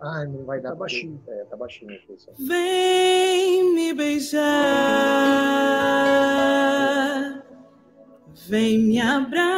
Ai, não vai dar. Tá baixinho. É, tá baixinho aqui. Só. Vem me beijar, vem me abraçar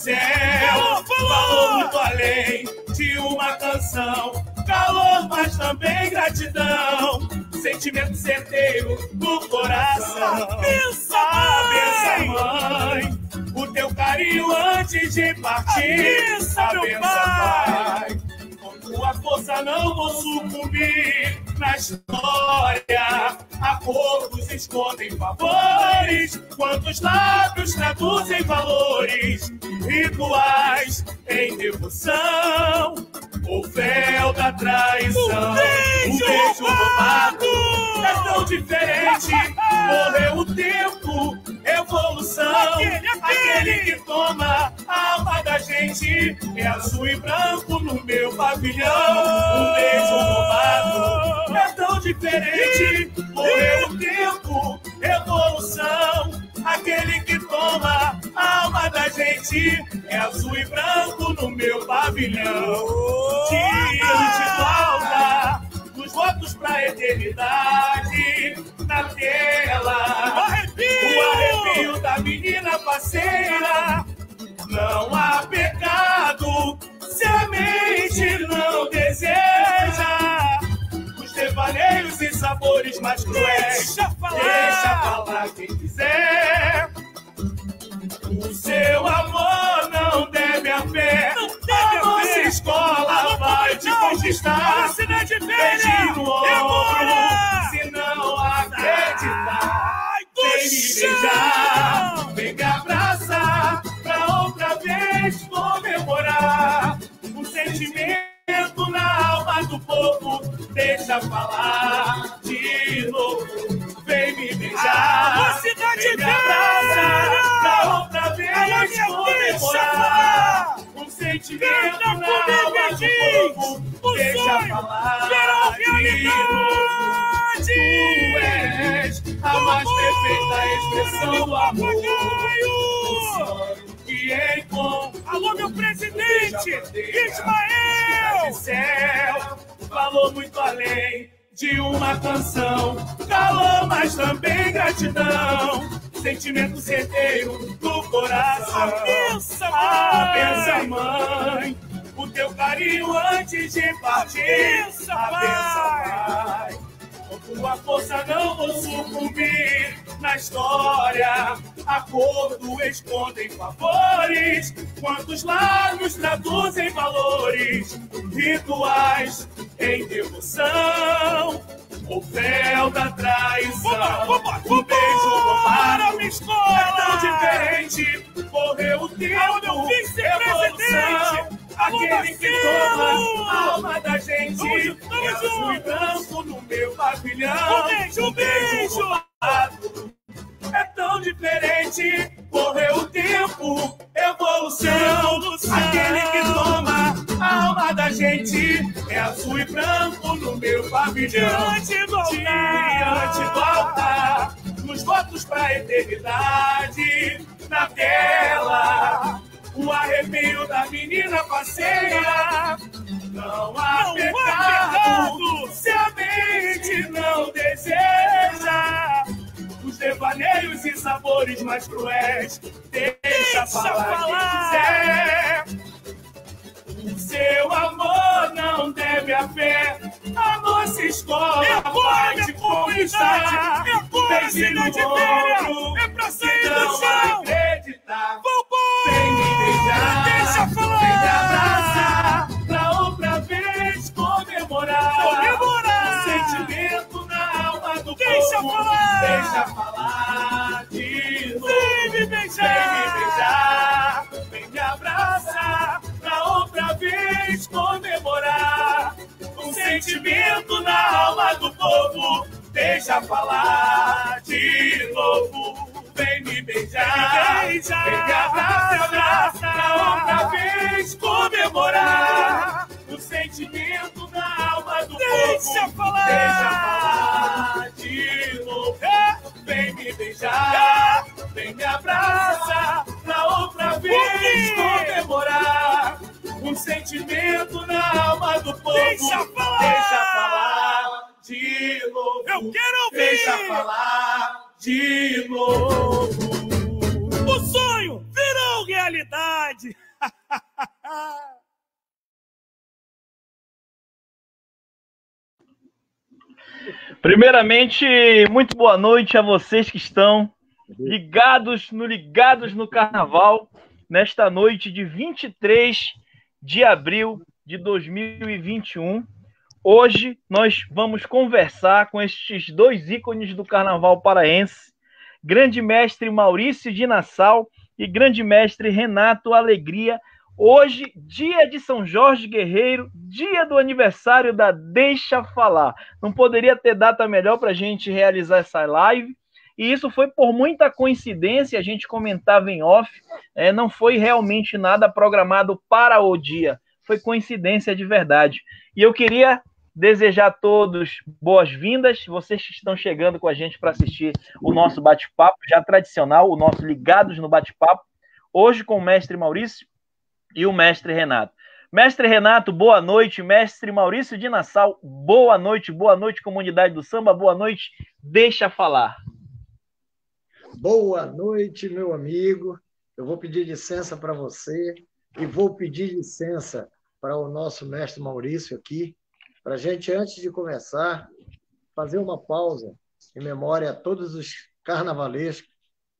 céu. Falou, muito além de uma canção. Calor, mas também gratidão. Sentimento certeiro do coração. Pensa, Ah, mãe! mãe. O teu carinho antes de partir. benção, meu benção, pai. Com tua força não vou sucumbir na história. Acordos escondem favores, quantos lábios traduzem valores, rituais em devoção. O véu da traição, Um beijo roubado roubado. é tão diferente. Morreu o tempo, evolução. Aquele, aquele. que toma a alma da gente é azul e branco no meu pavilhão. Um beijo roubado é tão diferente. Morreu o tempo, evolução. Aquele que toma a alma da gente é azul e branco no meu pavilhão. Diante do altar, dos votos pra eternidade na tela. O arrepio da menina parceira. Não há pecado se a mente não deseja. Os devaneios e sabores mais cruéis. Deixa falar! Deixa falar quem quiser. O seu amor não deve a fé. Não deve a a nossa fé. escola Alô, vai te conquistar. alô, cidade velha. Beijinho no ombro, Demora. se não acreditar. Ai, Vem me beijar, vem me abraçar, pra outra vez comemorar. Um sentimento na alma do povo, deixa falar de novo. Vem me beijar, Alô, cidade vem me abraçar, pra outra vez comemorar. Um sentimento na alma do povo, deixa falar de novo. Tu és a mais perfeita expressão do amor. Um sonho que encontra Alô, meu presidente, de Ismael! céu. Falou muito além de uma canção. Calor, mas também gratidão. Sentimento certeiro do coração. Ah, mãe! mãe. O teu carinho antes de partir. Ah, pai. Com tua força não vou sucumbir na história. Acordo escondem favores. Quantos lábios traduzem valores? Rituais em devoção. O véu da traição. Um beijo vambora, roubado. minha É escola! tão diferente. Morreu o tempo. Meu vice-presidente! evolução. Aquele que toma a alma da gente. É e junto. branco no meu pavilhão. Um beijo, um. É tão diferente, morreu o tempo, evolução. Aquele que toma a alma da gente é azul e branco no meu pavilhão. Diante do altar, nos votos pra eternidade, na tela, o arrepio da menina passeia. Não há não pecado, se a mente não deseja. Os devaneios e sabores mais cruéis. Deixa, deixa falar, falar. Quem quiser. O seu amor não deve a fé. a nossa escola, é vai te conquistar. É fora, cidade velha, é pra sair do chão. Acreditar. Vou, vou. Deixa falar. vem me abraçar, pra outra vez comemorar. Comemorar. O sentimento na alma do povo. Deixa falar de novo. Vem me beijar. Vem me beijar, abraçar, pra outra vez comemorar. Um sentimento na alma do povo, deixa falar de novo. Vem me beijar, me beijar. vem me abraçar, pra outra vez comemorar. O sentimento na alma do Deixa povo, falar. deixa falar de novo. Vem me beijar, vem me abraçar, pra outra vez comemorar. Um sentimento na alma do povo. Deixa falar. Deixa falar de novo. Eu quero ouvir. Deixa falar de novo. O sonho virou realidade. Primeiramente, muito boa noite a vocês que estão ligados no Ligados no Carnaval, nesta noite de 23 de abril de 2021. Hoje nós vamos conversar com estes dois ícones do Carnaval paraense, grande mestre Maurício de Nassau e grande mestre Renato Alegria. Hoje, dia de São Jorge Guerreiro, dia do aniversário da Deixa Falar. Não poderia ter data melhor para a gente realizar essa live. E isso foi por muita coincidência, a gente comentava em off, é, não foi realmente nada programado para o dia, foi coincidência de verdade. E eu queria desejar a todos boas-vindas, vocês que estão chegando com a gente para assistir o nosso bate-papo, já tradicional, o nosso Ligados no Bate-Papo, hoje com o mestre Maurício e o mestre Renato. Mestre Renato, boa noite. Mestre Maurício de Nassau, boa noite. Boa noite, comunidade do samba. Boa noite. Deixa falar. Boa noite, meu amigo. Eu vou pedir licença para você e vou pedir licença para o nosso mestre Maurício aqui, para a gente, antes de começar, fazer uma pausa em memória a todos os carnavalescos,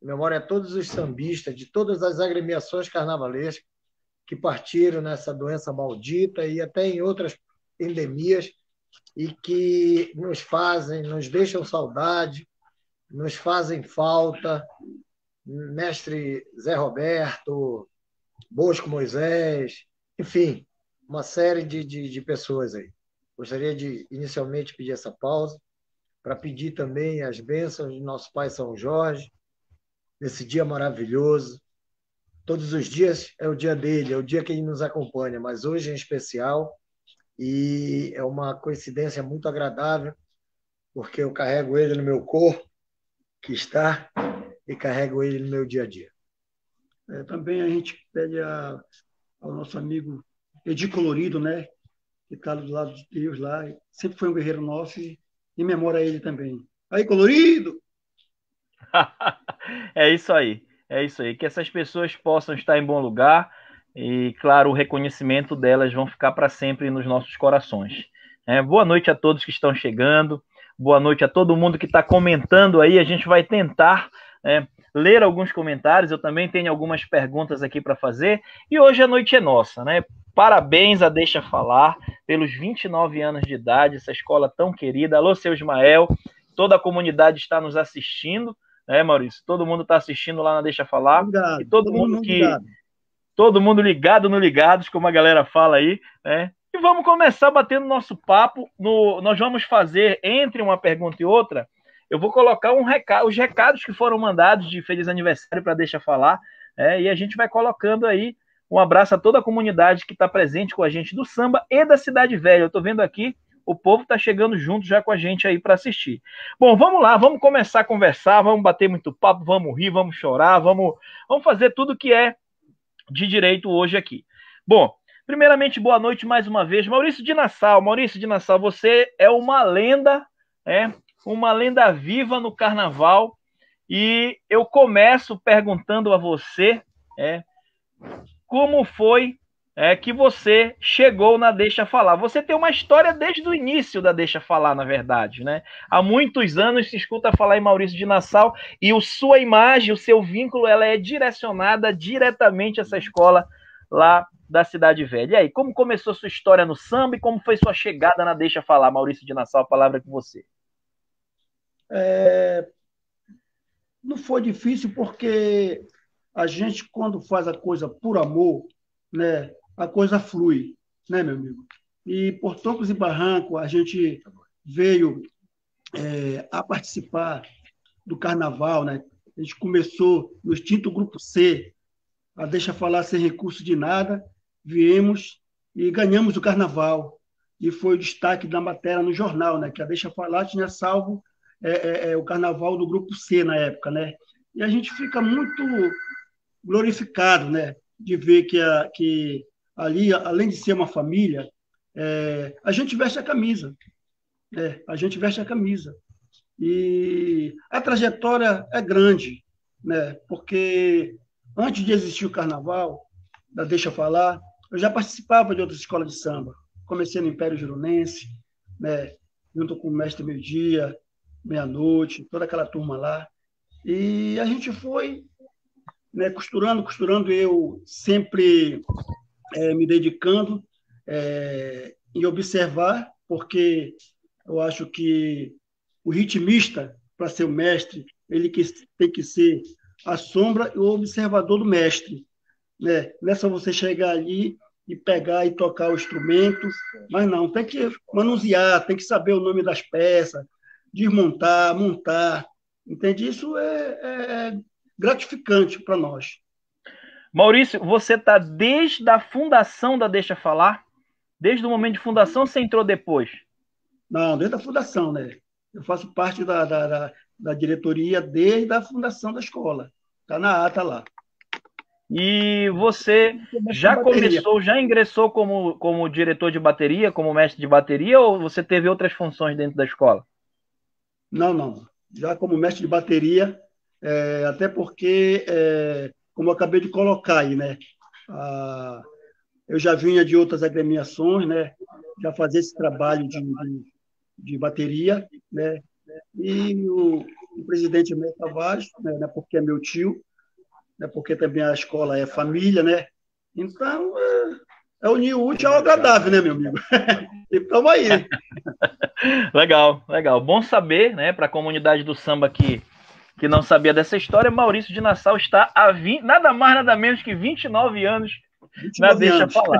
em memória a todos os sambistas de todas as agremiações carnavalescas que partiram nessa doença maldita e até em outras endemias e que nos fazem, nos deixam saudade, nos fazem falta. Mestre Zé Roberto, Bosco Moisés, enfim, uma série de, de, de pessoas aí. Gostaria de inicialmente pedir essa pausa para pedir também as bênçãos de nosso Pai São Jorge, nesse dia maravilhoso. Todos os dias é o dia dele, é o dia que ele nos acompanha, mas hoje em especial, e é uma coincidência muito agradável, porque eu carrego ele no meu corpo, que está, e carrego ele no meu dia a dia. É, também a gente pede a, ao nosso amigo Edi Colorido, né? Que está do lado de Deus lá, sempre foi um guerreiro nosso, e em memória ele também. Aí, Colorido! é isso aí, é isso aí. Que essas pessoas possam estar em bom lugar e, claro, o reconhecimento delas vão ficar para sempre nos nossos corações. É, boa noite a todos que estão chegando, boa noite a todo mundo que está comentando aí. A gente vai tentar é, ler alguns comentários. Eu também tenho algumas perguntas aqui para fazer. E hoje a noite é nossa, né? Parabéns a Deixa Falar pelos 29 anos de idade, essa escola tão querida. Alô, seu Ismael, toda a comunidade está nos assistindo, né, Maurício? Todo mundo está assistindo lá na Deixa Falar. Obrigado. E todo, Todo mundo mundo que. ligado. Todo mundo ligado no Ligados, como a galera fala aí, né? E vamos começar batendo nosso papo. No, nós vamos fazer, entre uma pergunta e outra, eu vou colocar um recado, os recados que foram mandados de feliz aniversário para Deixa Falar, é, e a gente vai colocando aí um abraço a toda a comunidade que está presente com a gente do samba e da Cidade Velha. Eu estou vendo aqui, o povo está chegando junto já com a gente aí para assistir. Bom, vamos lá, vamos começar a conversar, vamos bater muito papo, vamos rir, vamos chorar, vamos, vamos fazer tudo que é de direito hoje aqui. Bom, primeiramente, boa noite mais uma vez. Maurício de Nassau, Maurício de Nassau, você é uma lenda, é uma lenda viva no carnaval. E eu começo perguntando a você é, como foi é que você chegou na Deixa Falar. Você tem uma história desde o início da Deixa Falar, na verdade, né? Há muitos anos se escuta falar em Maurício de Nassau e o sua imagem, o seu vínculo, ela é direcionada diretamente a essa escola lá da Cidade Velha. E aí, como começou sua história no samba e como foi sua chegada na Deixa Falar, Maurício de Nassau? A palavra é com você. É... Não foi difícil porque a gente, quando faz a coisa por amor, né, a coisa flui, né, meu amigo? E por tocos e barranco, a gente veio é, a participar do carnaval, né? A gente começou no extinto Grupo C, a Deixa Falar Sem Recurso de Nada, viemos e ganhamos o carnaval. E foi o destaque da matéria no jornal, né? Que a Deixa Falar tinha salvo é, é, é, o carnaval do Grupo C na época, né? E a gente fica muito glorificado, né? De ver que, a, que ali, além de ser uma família, é, a gente veste a camisa. Né? A gente veste a camisa. E a trajetória é grande, né? porque antes de existir o carnaval, Deixa Falar, eu já participava de outras escolas de samba. Comecei no Império Gironense, né? junto com o Mestre Meio Dia, Meia-Noite, toda aquela turma lá. E a gente foi né, costurando, costurando, eu sempre é, me dedicando é, em observar, porque eu acho que o ritmista, para ser o mestre, ele que, tem que ser a sombra e o observador do mestre. Né? Não é só você chegar ali e pegar e tocar o instrumento, mas não, tem que manusear, tem que saber o nome das peças, desmontar, montar. Entende? Isso é, é gratificante para nós. Maurício, você está desde a fundação da Deixa Falar? Desde o momento de fundação ou você entrou depois? Não, desde a fundação, né? Eu faço parte da, da, da, da diretoria desde a fundação da escola. Está na ata lá. E você já começou, já ingressou como, como diretor de bateria, como mestre de bateria, ou você teve outras funções dentro da escola? Não, não. Já como mestre de bateria, é, até porque é, como eu acabei de colocar aí, né? Ah, eu já vinha de outras agremiações, né? Já fazia esse trabalho de, de, de bateria, né? E o, o presidente Meio Tavares, né, né? Porque é meu tio, né? Porque também a escola é família, né? Então, é, é unir o útil ao agradável, né, meu amigo? e estamos aí. legal, legal. Bom saber, né, para a comunidade do samba que que não sabia dessa história, Maurício de Nassau está há 20, nada mais, nada menos que 29 anos 29 na Deixa anos. Falar.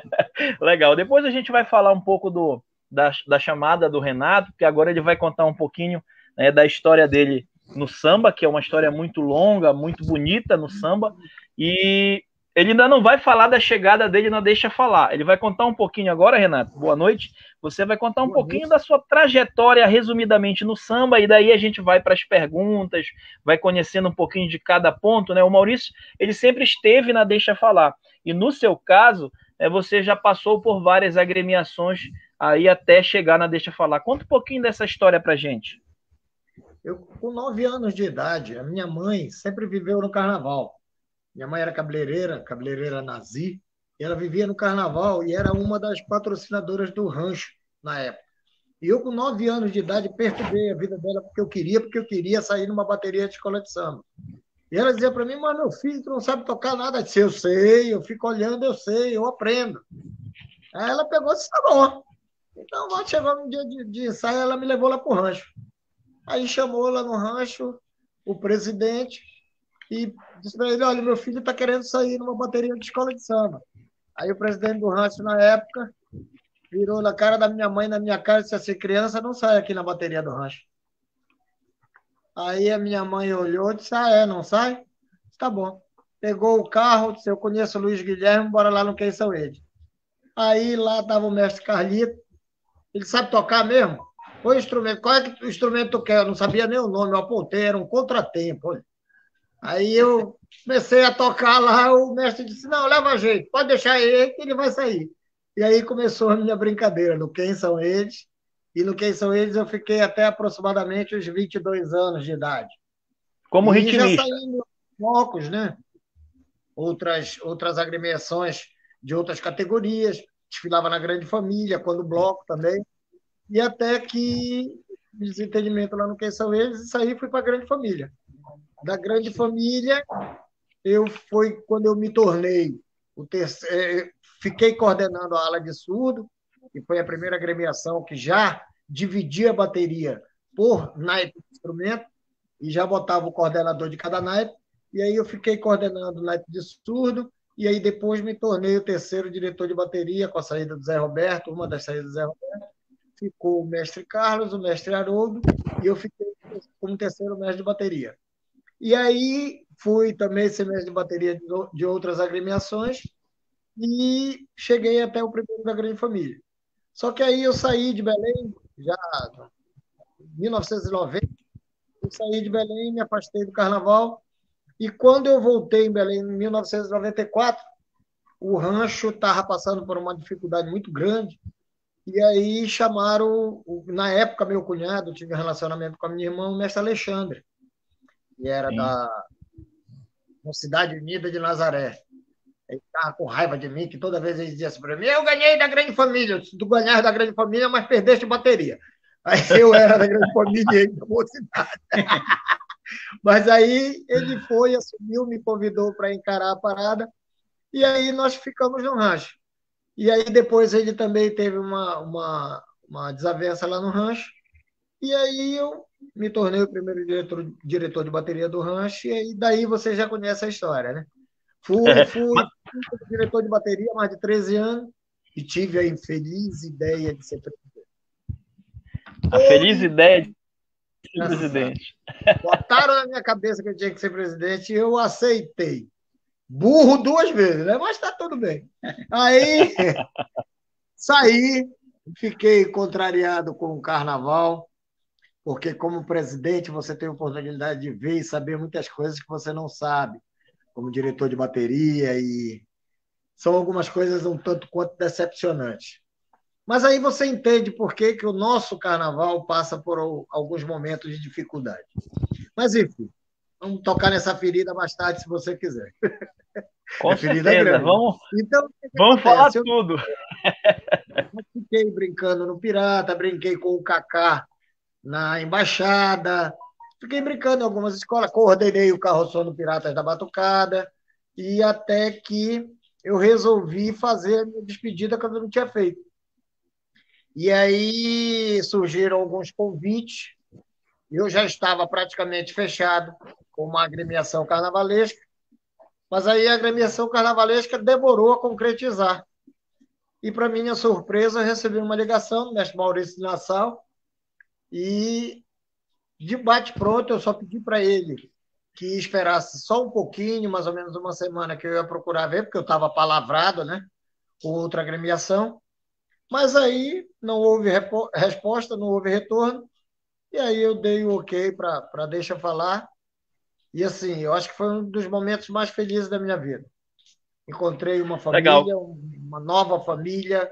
Legal. Depois a gente vai falar um pouco do, da, da chamada do Renato, porque agora ele vai contar um pouquinho né, da história dele no samba, que é uma história muito longa, muito bonita no samba, e ele ainda não vai falar da chegada dele na Deixa Falar. Ele vai contar um pouquinho agora, Renato. Boa noite. Você vai contar um Boa pouquinho noite. da sua trajetória, resumidamente, no samba, e daí a gente vai para as perguntas, vai conhecendo um pouquinho de cada ponto, né? O Maurício, ele sempre esteve na Deixa Falar. E no seu caso, é, você já passou por várias agremiações aí até chegar na Deixa Falar. Conta um pouquinho dessa história para gente. Eu, com nove anos de idade, a minha mãe sempre viveu no carnaval. Minha mãe era cabeleireira, cabeleireira nazi, e ela vivia no carnaval e era uma das patrocinadoras do rancho na época. E eu, com nove anos de idade, perturbei a vida dela porque eu queria, porque eu queria sair numa bateria de escola de samba. E ela dizia para mim, mas meu filho, tu não sabe tocar nada. Eu disse, eu sei, eu fico olhando, eu sei, eu aprendo. Aí ela pegou e disse, tá bom. Então, quando chegou no dia de, de ensaio, ela me levou lá para o rancho. Aí chamou lá no rancho o presidente e disse para ele: Olha, meu filho está querendo sair numa bateria de escola de samba. Aí o presidente do rancho, na época, virou na cara da minha mãe, na minha cara, e disse assim: Criança, não sai aqui na bateria do rancho. Aí a minha mãe olhou e disse: Ah, é, não sai? Tá bom. Pegou o carro, disse: Eu conheço o Luiz Guilherme, bora lá no Quem São Eles. Aí lá estava o mestre Carlito. Ele sabe tocar mesmo? Qual instrumento? Qual é que o instrumento tu quer? Eu não sabia nem o nome, eu apontei, era um contratempo. Olha. Aí eu comecei a tocar lá, o mestre disse: Não, leva jeito, pode deixar ele que ele vai sair. E aí começou a minha brincadeira, no Quem São Eles. E no Quem São Eles eu fiquei até aproximadamente os 22 anos de idade. Como e ritmista. já saindo poucos, né? Outras, outras agremiações de outras categorias, desfilava na grande família, quando bloco também, e até que desentendimento lá no Quem São Eles, e saí fui para a grande família. Da grande família, eu foi quando eu me tornei o terceiro, é, fiquei coordenando a ala de surdo, que foi a primeira agremiação que já dividia a bateria por naipe de instrumento, e já botava o coordenador de cada naipe, e aí eu fiquei coordenando o naipe de surdo, e aí depois me tornei o terceiro diretor de bateria com a saída do Zé Roberto, uma das saídas do Zé Roberto. Ficou o mestre Carlos, o mestre Haroldo, e eu fiquei como terceiro mestre de bateria. E aí fui também ser mestre de bateria de outras agremiações e cheguei até o primeiro da grande família. Só que aí eu saí de Belém, já em 1990, eu saí de Belém, me afastei do carnaval e quando eu voltei em Belém, em 1994, o rancho estava passando por uma dificuldade muito grande. E aí chamaram, na época, meu cunhado, tive um relacionamento com a minha irmã, o mestre Alexandre, que era Sim. da Cidade Unida de Nazaré. Ele estava com raiva de mim, que toda vez ele dizia assim para mim: Eu ganhei da grande família, tu ganhaste da grande família, mas perdeste bateria. Aí eu era da grande família e ele da mocidade. Mas aí ele foi, assumiu, me convidou para encarar a parada, e aí nós ficamos no rancho. E aí depois ele também teve uma, uma, uma desavença lá no rancho, e aí eu me tornei o primeiro diretor, diretor de bateria do rancho, e aí daí você já conhece a história, né? Fui, fui, fui diretor de bateria há mais de 13 anos, e tive a infeliz ideia de ser presidente. A feliz ideia de ser presidente. Botaram na minha cabeça que eu tinha que ser presidente e eu aceitei. Burro duas vezes, né? Mas tá tudo bem. Aí saí, fiquei contrariado com o carnaval, porque como presidente você tem a oportunidade de ver e saber muitas coisas que você não sabe, como diretor de bateria e são algumas coisas um tanto quanto decepcionantes. Mas aí você entende por que, que o nosso carnaval passa por alguns momentos de dificuldade. Mas, enfim, vamos tocar nessa ferida mais tarde, se você quiser. Com certeza, vamos, então, vamos falar eu, tudo. Eu fiquei brincando no Pirata, brinquei com o Kaká na Embaixada, fiquei brincando em algumas escolas, coordenei o carroção do Piratas da Batucada, e até que eu resolvi fazer a minha despedida que eu não tinha feito. E aí surgiram alguns convites. Eu já estava praticamente fechado com uma agremiação carnavalesca, mas aí a agremiação carnavalesca demorou a concretizar. E, para minha surpresa, eu recebi uma ligação do mestre Maurício Nassau e, de bate-pronto, eu só pedi para ele que esperasse só um pouquinho, mais ou menos uma semana, que eu ia procurar ver, porque eu estava palavrado né, com outra agremiação. Mas aí não houve resposta, não houve retorno, e aí eu dei o ok para deixa falar. E assim, eu acho que foi um dos momentos mais felizes da minha vida. Encontrei uma família, Legal. uma nova família,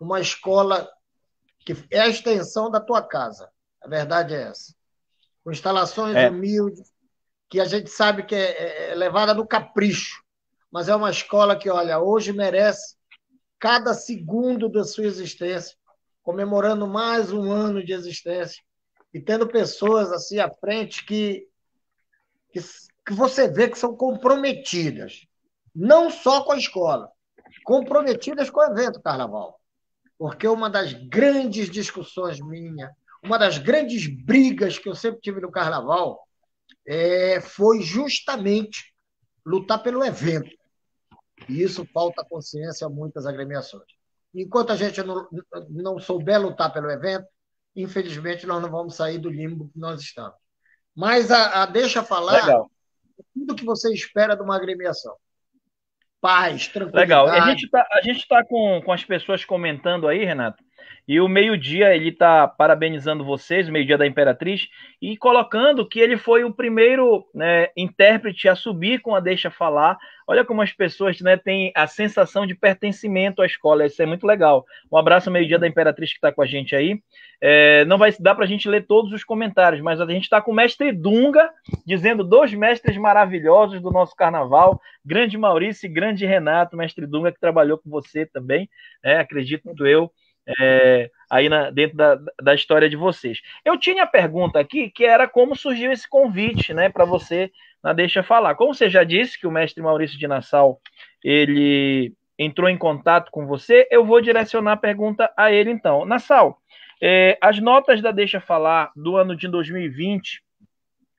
uma escola que é a extensão da tua casa. A verdade é essa. Com instalações é. humildes, que a gente sabe que é, é, é levada no capricho, mas é uma escola que, olha, hoje merece cada segundo da sua existência, comemorando mais um ano de existência e tendo pessoas assim à frente que, que, que você vê que são comprometidas, não só com a escola, comprometidas com o evento carnaval. Porque uma das grandes discussões minha, uma das grandes brigas que eu sempre tive no carnaval, é, foi justamente lutar pelo evento. E isso falta consciência a muitas agremiações. Enquanto a gente não, não souber lutar pelo evento, infelizmente nós não vamos sair do limbo que nós estamos. Mas a, a deixa falar Legal. tudo que você espera de uma agremiação. Paz, tranquilidade. Legal. A gente está tá com, com as pessoas comentando aí, Renato. E o meio-dia ele está parabenizando vocês, o meio-dia da Imperatriz, e colocando que ele foi o primeiro né, intérprete a subir com a Deixa Falar. Olha como as pessoas né, têm a sensação de pertencimento à escola, isso é muito legal. Um abraço ao meio-dia da Imperatriz que está com a gente aí. É, não vai dar para a gente ler todos os comentários, mas a gente está com o mestre Dunga, dizendo dois mestres maravilhosos do nosso carnaval, grande Maurício e grande Renato, mestre Dunga, que trabalhou com você também, né, acredito eu, é, aí na, dentro da, da história de vocês. Eu tinha a pergunta aqui, que era como surgiu esse convite né, para você na Deixa Falar. Como você já disse que o mestre Maurício de Nassau, ele entrou em contato com você, eu vou direcionar a pergunta a ele então. Nassau, é, as notas da Deixa Falar do ano de 2020,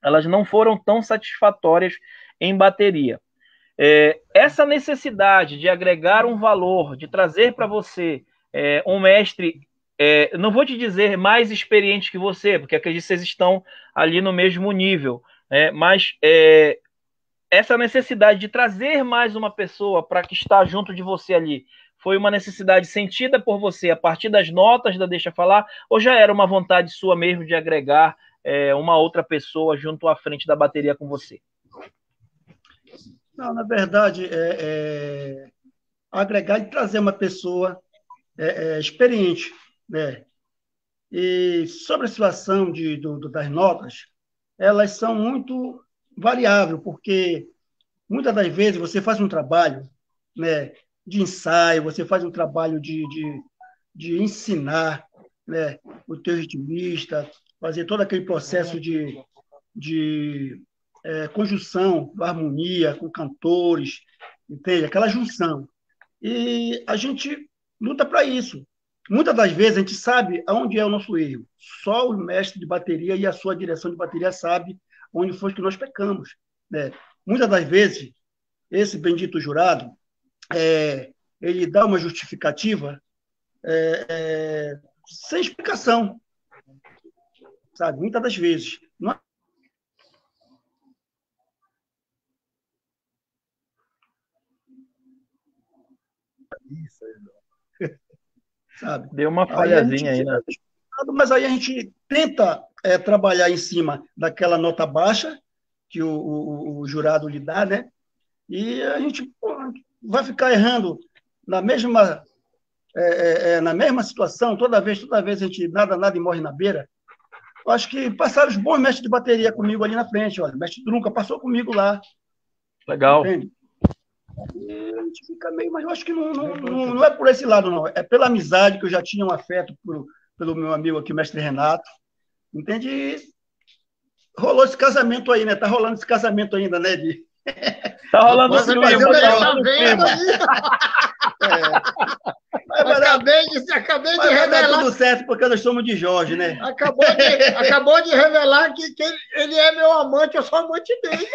elas não foram tão satisfatórias em bateria. É, essa necessidade de agregar um valor, de trazer para você é, um mestre, é, não vou te dizer mais experiente que você, porque acredito que vocês estão ali no mesmo nível, né? mas é, essa necessidade de trazer mais uma pessoa para que está junto de você ali, foi uma necessidade sentida por você a partir das notas da Deixa Falar, ou já era uma vontade sua mesmo de agregar é, uma outra pessoa junto à frente da bateria com você? Não, na verdade, é, é agregar e trazer uma pessoa é, é, experiente. Né? E sobre a situação de, do, do, das notas, elas são muito variáveis, porque muitas das vezes você faz um trabalho né, de ensaio, você faz um trabalho de, de, de ensinar né, o teu ritmista, fazer todo aquele processo de, de é, conjunção, harmonia com cantores, entende? Aquela junção. E a gente luta para isso. Muitas das vezes a gente sabe aonde é o nosso erro. Só o mestre de bateria e a sua direção de bateria sabe onde foi que nós pecamos. Né? Muitas das vezes, esse bendito jurado, é, ele dá uma justificativa é, é, sem explicação, sabe? Muitas das vezes. Não é Isso aí, sabe? Deu uma falhazinha aí, aí, né? Mas aí a gente tenta é, trabalhar em cima daquela nota baixa que o, o, o, jurado lhe dá, né? E a gente pô, vai ficar errando na mesma é, é, é, na mesma situação, toda vez, toda vez a gente nada, nada e morre na beira. Eu acho que passaram os bons mestres de bateria comigo ali na frente, olha. O mestre Drunca passou comigo lá. Legal. Entende? E a gente fica meio, mas eu acho que não, não, não, é por esse lado, não. É pela amizade que eu já tinha um afeto por, pelo meu amigo aqui, o mestre Renato. Entende? E rolou esse casamento aí, né? Tá rolando esse casamento ainda, né, de Tá rolando o clima. Tá vendo é. Acabei de, acabei de revelar. tudo certo porque nós somos de Jorge, né? Acabou de, acabou de revelar que, que ele é meu amante, eu sou amante dele.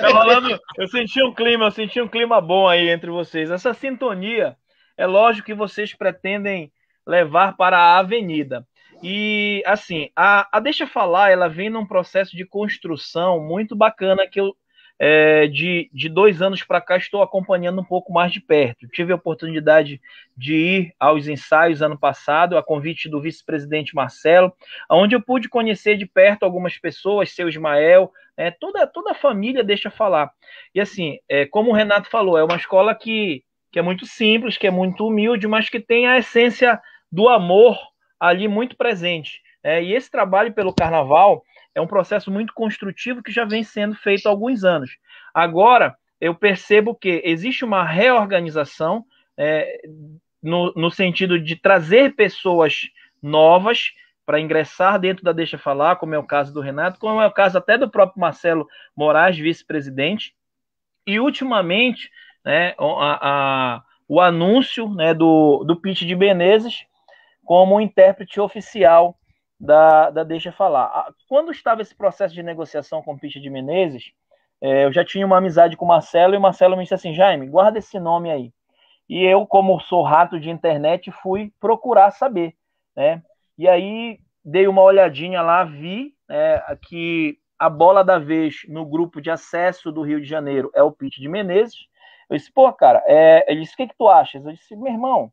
Tá rolando, eu senti um clima, eu senti um clima bom aí entre vocês. Essa sintonia, é lógico que vocês pretendem levar para a avenida. E, assim, a, a Deixa Falar, ela vem num processo de construção muito bacana que eu é, de, de dois anos para cá estou acompanhando um pouco mais de perto. Tive a oportunidade de ir aos ensaios ano passado, a convite do vice-presidente Marcelo, onde eu pude conhecer de perto algumas pessoas, seu Ismael, é, toda, toda a família deixa falar. E assim, é, como o Renato falou, é uma escola que, que é muito simples, que é muito humilde, mas que tem a essência do amor ali muito presente. É, e esse trabalho pelo carnaval é um processo muito construtivo que já vem sendo feito há alguns anos. Agora, eu percebo que existe uma reorganização é, no, no sentido de trazer pessoas novas para ingressar dentro da Deixa Falar, como é o caso do Renato, como é o caso até do próprio Marcelo Moraes, vice-presidente. E, ultimamente, né, a, a, o anúncio né, do, do Pete de Menezes como intérprete oficial da, da Deixa Falar. Quando estava esse processo de negociação com o Picha de Menezes, é, eu já tinha uma amizade com o Marcelo e o Marcelo me disse assim: Jaime, guarda esse nome aí. E eu, como sou rato de internet, fui procurar saber. Né? E aí dei uma olhadinha lá, vi né, que a bola da vez no grupo de acesso do Rio de Janeiro é o Pete de Menezes. Eu disse, pô, cara, é... ele disse, o que, que tu achas? Eu disse, meu irmão,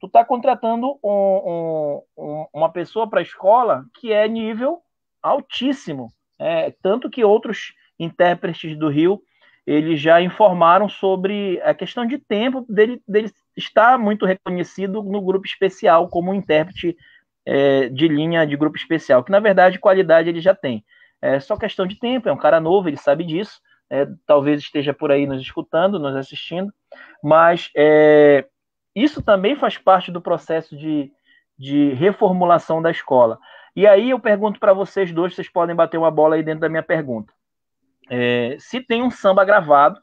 tu está contratando um, um, uma pessoa para a escola que é nível altíssimo. É, tanto que outros intérpretes do Rio eles já informaram sobre a questão de tempo dele, dele estar muito reconhecido no grupo especial como intérprete é, de linha de grupo especial, que na verdade qualidade ele já tem. É só questão de tempo, é um cara novo, ele sabe disso, é, talvez esteja por aí nos escutando, nos assistindo, mas é, isso também faz parte do processo de, de reformulação da escola. E aí eu pergunto para vocês dois, vocês podem bater uma bola aí dentro da minha pergunta. É, se tem um samba gravado,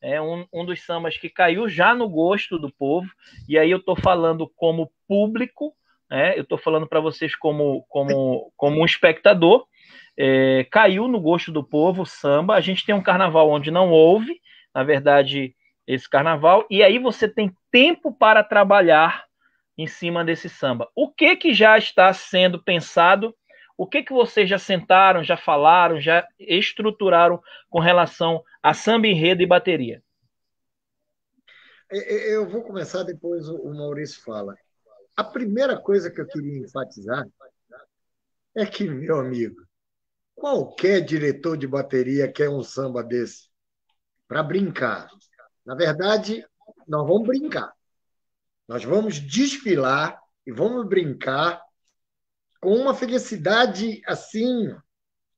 é um, um dos sambas que caiu já no gosto do povo, e aí eu estou falando como público, né, eu estou falando para vocês como, como, como um espectador, é, caiu no gosto do povo o samba. A gente tem um carnaval onde não houve, na verdade, esse carnaval, e aí você tem tempo para trabalhar em cima desse samba. O que que já está sendo pensado? O que que vocês já sentaram, já falaram, já estruturaram com relação a samba enredo e bateria? Eu vou começar depois o Maurício fala. A primeira coisa que eu queria enfatizar é que, meu amigo, qualquer diretor de bateria quer um samba desse para brincar. Na verdade, nós vamos brincar. Nós vamos desfilar e vamos brincar com uma felicidade assim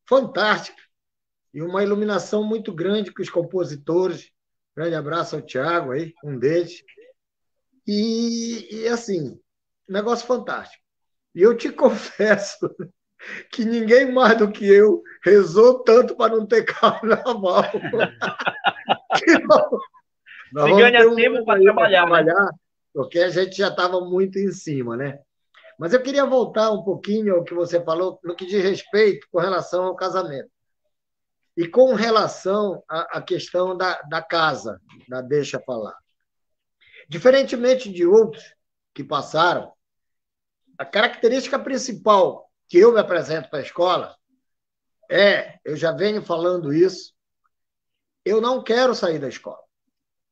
fantástica e uma iluminação muito grande com os compositores. Grande abraço ao Tiago aí, um deles. E, e assim, negócio fantástico. E eu te confesso que ninguém mais do que eu rezou tanto para não ter carnaval. não, Se ganha tempo para trabalhar, trabalhar né? porque a gente já estava muito em cima, né? Mas eu queria voltar um pouquinho ao que você falou no que diz respeito com relação ao casamento. E com relação à, à questão da, da casa, da deixa falar. Diferentemente de outros que passaram, a característica principal que eu me apresento para a escola é, eu já venho falando isso, eu não quero sair da escola.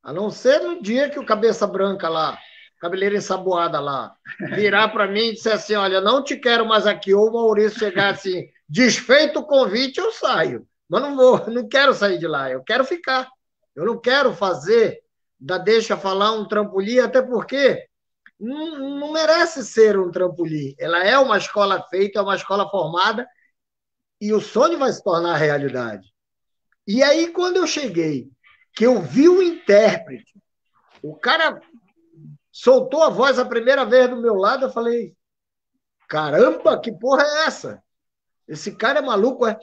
A não ser no dia que o cabeça branca lá cabeleira ensaboada lá, virar para mim e disser assim: Olha, não te quero mais aqui, ou o Maurício chegar assim, desfeito o convite, eu saio. Mas não vou, não quero sair de lá, eu quero ficar. Eu não quero fazer da deixa falar um trampolim, até porque não, não merece ser um trampolim. Ela é uma escola feita, é uma escola formada, e o sonho vai se tornar realidade. E aí, quando eu cheguei, que eu vi o intérprete, o cara soltou a voz a primeira vez do meu lado, eu falei: caramba, que porra é essa? Esse cara é maluco, é?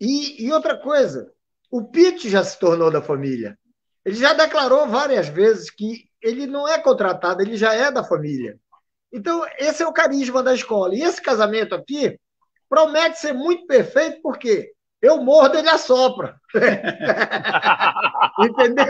E, e outra coisa, o Pete já se tornou da família. Ele já declarou várias vezes que ele não é contratado, ele já é da família. Então, esse é o carisma da escola. E esse casamento aqui promete ser muito perfeito, porque eu mordo, ele assopra. Entendeu?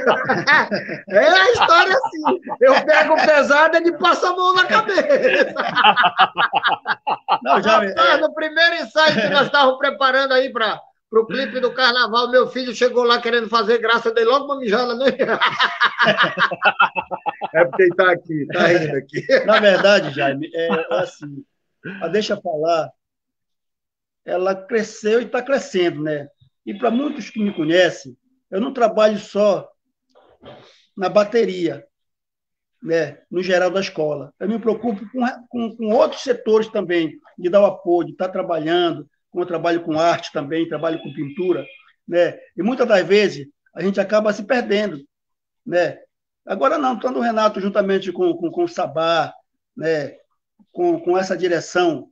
É a história assim. Eu pego pesado, ele passa a mão na cabeça. Não, já... Ah, no primeiro ensaio que nós estávamos preparando aí para o clipe do carnaval, meu filho chegou lá querendo fazer graça, dei logo uma mijada né? É porque ele está aqui, está rindo aqui. Na verdade, Jaime, é assim, deixa falar ela cresceu e está crescendo, né? E para muitos que me conhecem, eu não trabalho só na bateria, né? No geral da escola. Eu me preocupo com, com, com outros setores também, de dar o apoio, de estar tá trabalhando, como eu trabalho com arte também, trabalho com pintura, né? E muitas das vezes a gente acaba se perdendo, né? Agora não, estando o Renato juntamente com, com, com o Sabá, né? Com, com essa direção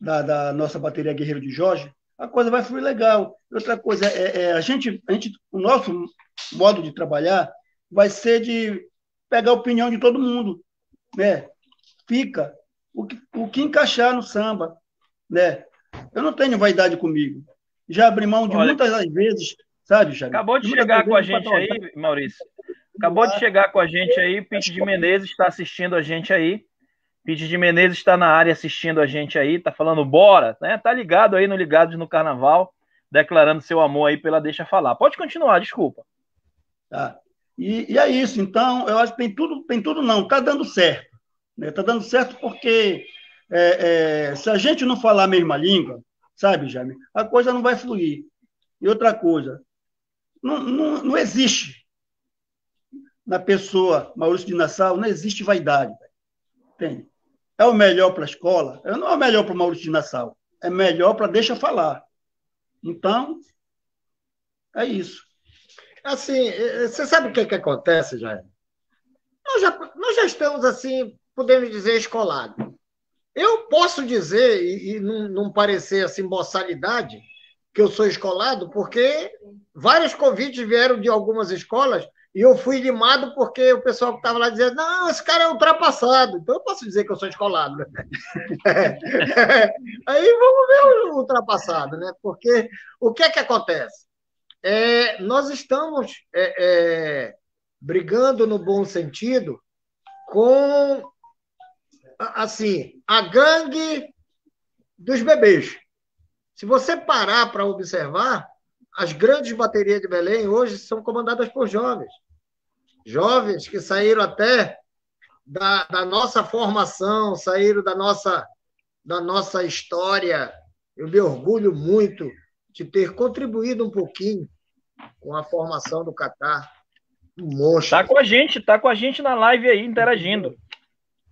da, da nossa bateria Guerreiro de Jorge, a coisa vai fluir legal. Outra coisa, é, é, a, gente, a gente, o nosso modo de trabalhar vai ser de pegar a opinião de todo mundo. Né? Fica o que, o que encaixar no samba. Né? Eu não tenho vaidade comigo. Já abri mão de Olha, muitas das vezes, sabe, Xavier? Acabou de chegar com a gente aí, Maurício. Acabou de chegar com a gente aí, Pete de Menezes está assistindo a gente aí. Pete de Menezes está na área assistindo a gente aí, tá falando bora, né? Tá ligado aí no Ligados no Carnaval, declarando seu amor aí pela Deixa Falar. Pode continuar, desculpa. Tá. E, e, é isso, então, eu acho que tem tudo, tem tudo não, tá dando certo. Né? Tá dando certo porque é, é, se a gente não falar a mesma língua, sabe, Jaime, a coisa não vai fluir. E outra coisa, não, não, não existe na pessoa Maurício de Nassau, não existe vaidade. Entende? É o melhor para a escola? Não é o melhor para o Maurício de Nassau. É melhor para deixa falar. Então, é isso. Assim, você sabe o que, que acontece, Jair? Nós já, nós já estamos, assim, podemos dizer, escolados. Eu posso dizer, e, e não, não, parecer assim boçalidade, que eu sou escolado, porque vários convites vieram de algumas escolas e eu fui limado porque o pessoal que estava lá dizia: não, esse cara é ultrapassado. Então eu posso dizer que eu sou escolado. Né? Aí vamos ver o ultrapassado, né? Porque o que é que acontece? É, nós estamos é, é, brigando no bom sentido com assim a gangue dos bebês. Se você parar para observar, as grandes baterias de Belém hoje são comandadas por jovens. Jovens que saíram até da, da nossa formação, saíram da nossa, da nossa história. Eu me orgulho muito de ter contribuído um pouquinho com a formação do Catar. Um Tá com a gente, tá com a gente na live aí, interagindo.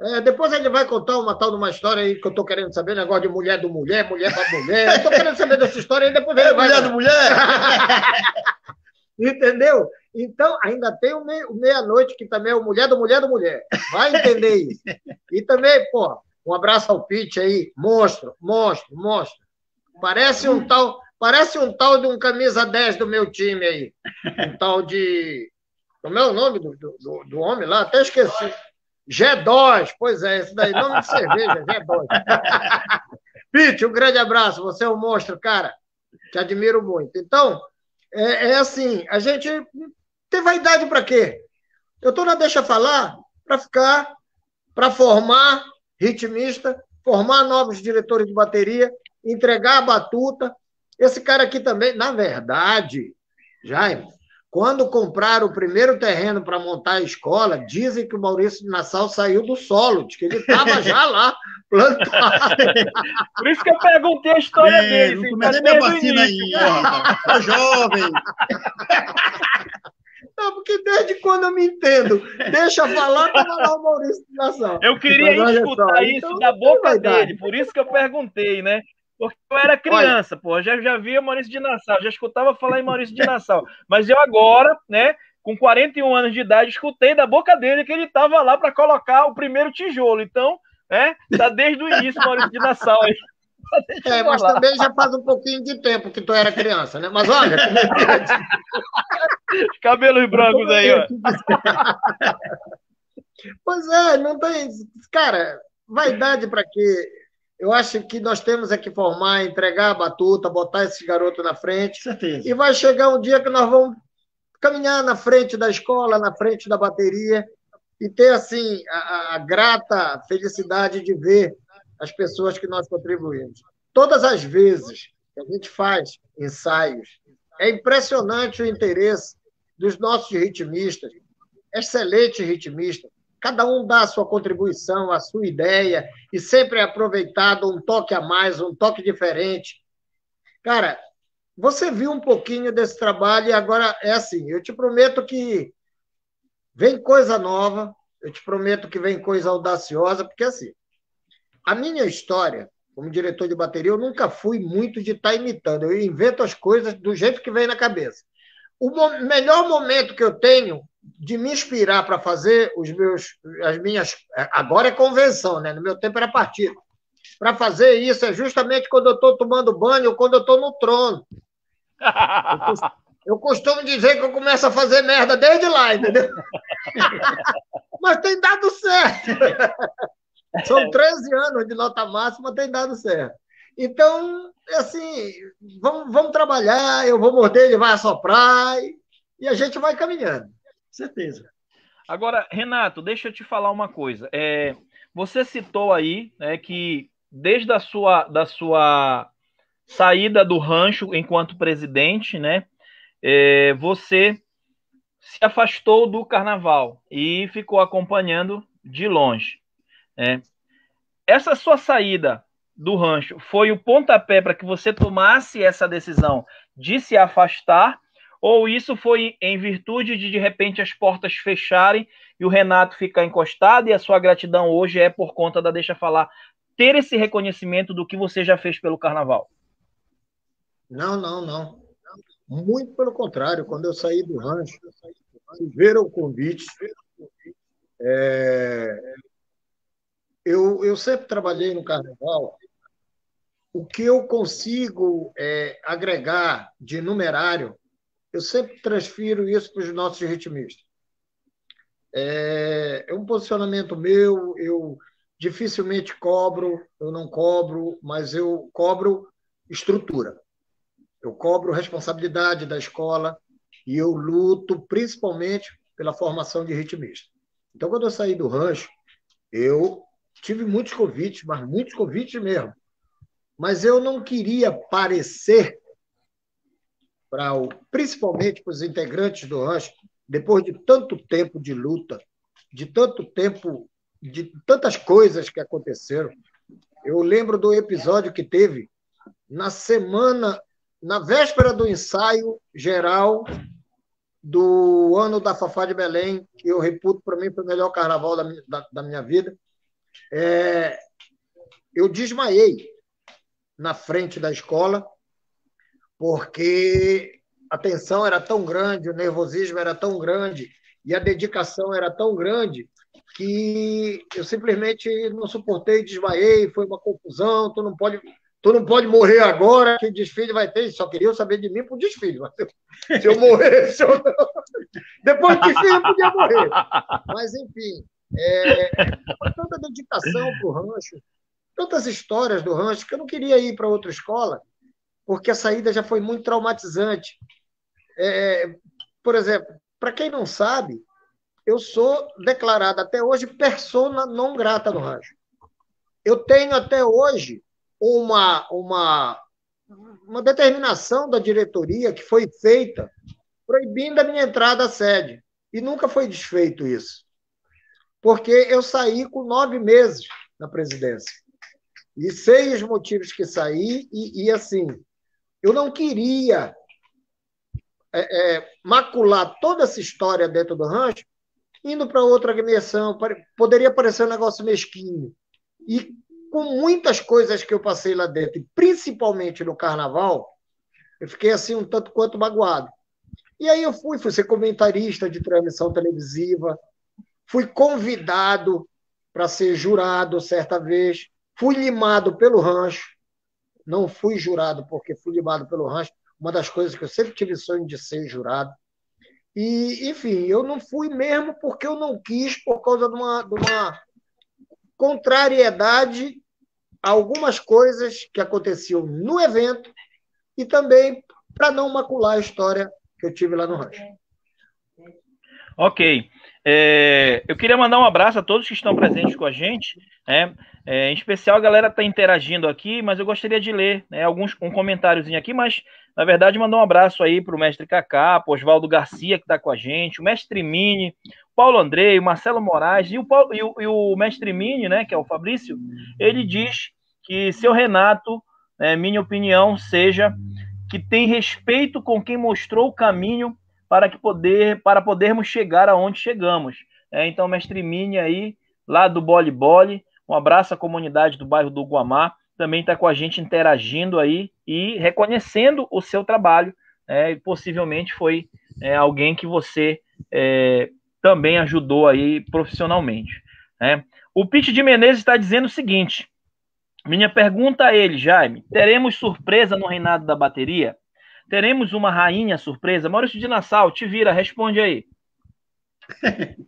É, depois ele vai contar uma tal de uma história aí que eu estou querendo saber, negócio de mulher do mulher, mulher para mulher. Eu tô querendo saber dessa história e depois ele é, vai. Mulher do mulher! Entendeu? Então, ainda tem o meia-noite, que também é o mulher do mulher do mulher. Vai entender isso. E também, pô, um abraço ao Pete aí. Monstro, monstro, monstro. Parece um tal, parece um tal de um camisa 10 do meu time aí. Um tal de. Como é o nome do, do, do homem lá? Até esqueci. G2, pois é, esse daí, nome de cerveja, G2. Pete, um grande abraço, você é um monstro, cara. Te admiro muito. Então, é, é assim, a gente tem vaidade para quê? Eu estou na Deixa Falar para ficar, para formar ritmista, formar novos diretores de bateria, entregar a batuta. Esse cara aqui também, na verdade, Jaime, quando compraram o primeiro terreno para montar a escola, dizem que o Maurício de Nassau saiu do solo, de que ele estava já lá plantado. Por isso que eu perguntei a história é, dele. Não comecei minha vacina aí, ó, jovem. Porque desde quando eu me entendo, deixa falar, estava lá o Maurício de Nassau. Eu queria escutar só, isso então, da boca dele, por isso que eu perguntei, né? Porque eu era criança, pô, já, já via Maurício de Nassau, já escutava falar em Maurício de Nassau. Mas eu agora, né, com 41 anos de idade, escutei da boca dele que ele estava lá para colocar o primeiro tijolo. Então, é, tá desde o início Maurício de Nassau aí. É, mas também já faz um pouquinho de tempo que tu era criança, né? Mas olha. Cabelos brancos aí, ó. Pois é, não tem. Cara, vaidade para quê? Eu acho que nós temos é que formar, entregar a batuta, botar esse garoto na frente. Certeza. E vai chegar um dia que nós vamos caminhar na frente da escola, na frente da bateria, e ter, assim, a, a grata felicidade de ver as pessoas que nós contribuímos. Todas as vezes que a gente faz ensaios, é impressionante o interesse dos nossos ritmistas, excelentes ritmistas, cada um dá a sua contribuição, a sua ideia, e sempre é aproveitado um toque a mais, um toque diferente. Cara, você viu um pouquinho desse trabalho e agora é assim, eu te prometo que vem coisa nova, eu te prometo que vem coisa audaciosa, porque assim, a minha história como diretor de bateria, eu nunca fui muito de estar tá imitando, eu invento as coisas do jeito que vem na cabeça. O melhor momento que eu tenho de me inspirar para fazer os meus, as minhas. Agora é convenção, né? No meu tempo era partido. Para fazer isso é justamente quando eu estou tomando banho ou quando eu estou no trono. Eu costumo dizer que eu começo a fazer merda desde lá, entendeu? Mas tem dado certo. São 13 anos de nota máxima, tem dado certo. Então, assim, vamos, vamos trabalhar, eu vou morder, ele vai assoprar e, e a gente vai caminhando certeza. Agora, Renato, deixa eu te falar uma coisa. É, você citou aí né, que desde a sua, da sua saída do rancho enquanto presidente, né, é, você se afastou do carnaval e ficou acompanhando de longe. É. Essa sua saída do rancho foi o pontapé para que você tomasse essa decisão de se afastar? Ou isso foi em virtude de de repente as portas fecharem e o Renato ficar encostado e a sua gratidão hoje é por conta da Deixa Falar ter esse reconhecimento do que você já fez pelo carnaval? Não, não, não. Muito pelo contrário, quando eu saí do rancho, ver o convite, é... eu, eu sempre trabalhei no carnaval. O que eu consigo é, agregar de numerário, eu sempre transfiro isso para os nossos ritmistas. É, é um posicionamento meu, eu dificilmente cobro, eu não cobro, mas eu cobro estrutura. Eu cobro responsabilidade da escola e eu luto principalmente pela formação de ritmista. Então, quando eu saí do rancho, eu tive muitos convites, mas muitos convites mesmo. Mas eu não queria parecer, para o, principalmente para os integrantes do rancho, depois de tanto tempo de luta, de tanto tempo, de tantas coisas que aconteceram. Eu lembro do episódio que teve na semana na véspera do ensaio geral do ano da Fafá de Belém, que eu reputo para mim foi o melhor carnaval da, da, da minha vida, é, eu desmaiei na frente da escola, porque a tensão era tão grande, o nervosismo era tão grande e a dedicação era tão grande que eu simplesmente não suportei, desmaiei, foi uma confusão, tu não pode Tu não pode morrer agora, que desfile vai ter. Só queria saber de mim para o desfile. Se eu morresse ou não. Depois do desfile eu podia morrer. Mas, enfim, é, tanta dedicação para o rancho, tantas histórias do rancho, que eu não queria ir para outra escola, porque a saída já foi muito traumatizante. É, por exemplo, para quem não sabe, eu sou declarado até hoje persona não grata no rancho. Eu tenho até hoje uma, uma, uma determinação da diretoria que foi feita proibindo a minha entrada à sede. E nunca foi desfeito isso. Porque eu saí com nove meses na presidência. E sei os motivos que saí, e, e assim, eu não queria é, é, macular toda essa história dentro do rancho indo para outra agremiação. Poderia parecer um negócio mesquinho. E com muitas coisas que eu passei lá dentro, e principalmente no carnaval, eu fiquei assim um tanto quanto magoado. E aí eu fui, fui ser comentarista de transmissão televisiva, fui convidado para ser jurado certa vez, fui limado pelo rancho, não fui jurado porque fui limado pelo rancho, uma das coisas que eu sempre tive sonho de ser jurado. E, enfim, eu não fui mesmo porque eu não quis, por causa de uma, de uma contrariedade algumas coisas que aconteciam no evento e também para não macular a história que eu tive lá no rancho. Ok. É, eu queria mandar um abraço a todos que estão presentes com a gente. Né? É, em especial a galera está interagindo aqui, mas eu gostaria de ler né, alguns um comentáriozinho aqui, mas na verdade mandar um abraço aí para o mestre Kaká, para Oswaldo Garcia que está com a gente, o mestre Mini, Paulo Andrei, o Marcelo Moraes e o, Paulo, e o, e o mestre Mini, né, que é o Fabrício, ele diz que seu Renato, né, minha opinião, seja que tem respeito com quem mostrou o caminho para que poder para podermos chegar aonde chegamos. É, então, mestre Mini aí, lá do Boli Boli, um abraço à comunidade do bairro do Guamá, também está com a gente interagindo aí e reconhecendo o seu trabalho. É, possivelmente foi é, alguém que você é, também ajudou aí profissionalmente. Né? O Pete de Menezes está dizendo o seguinte: minha pergunta a ele, Jaime: teremos surpresa no reinado da bateria? Teremos uma rainha surpresa? Maurício de Nassau, te vira, responde aí.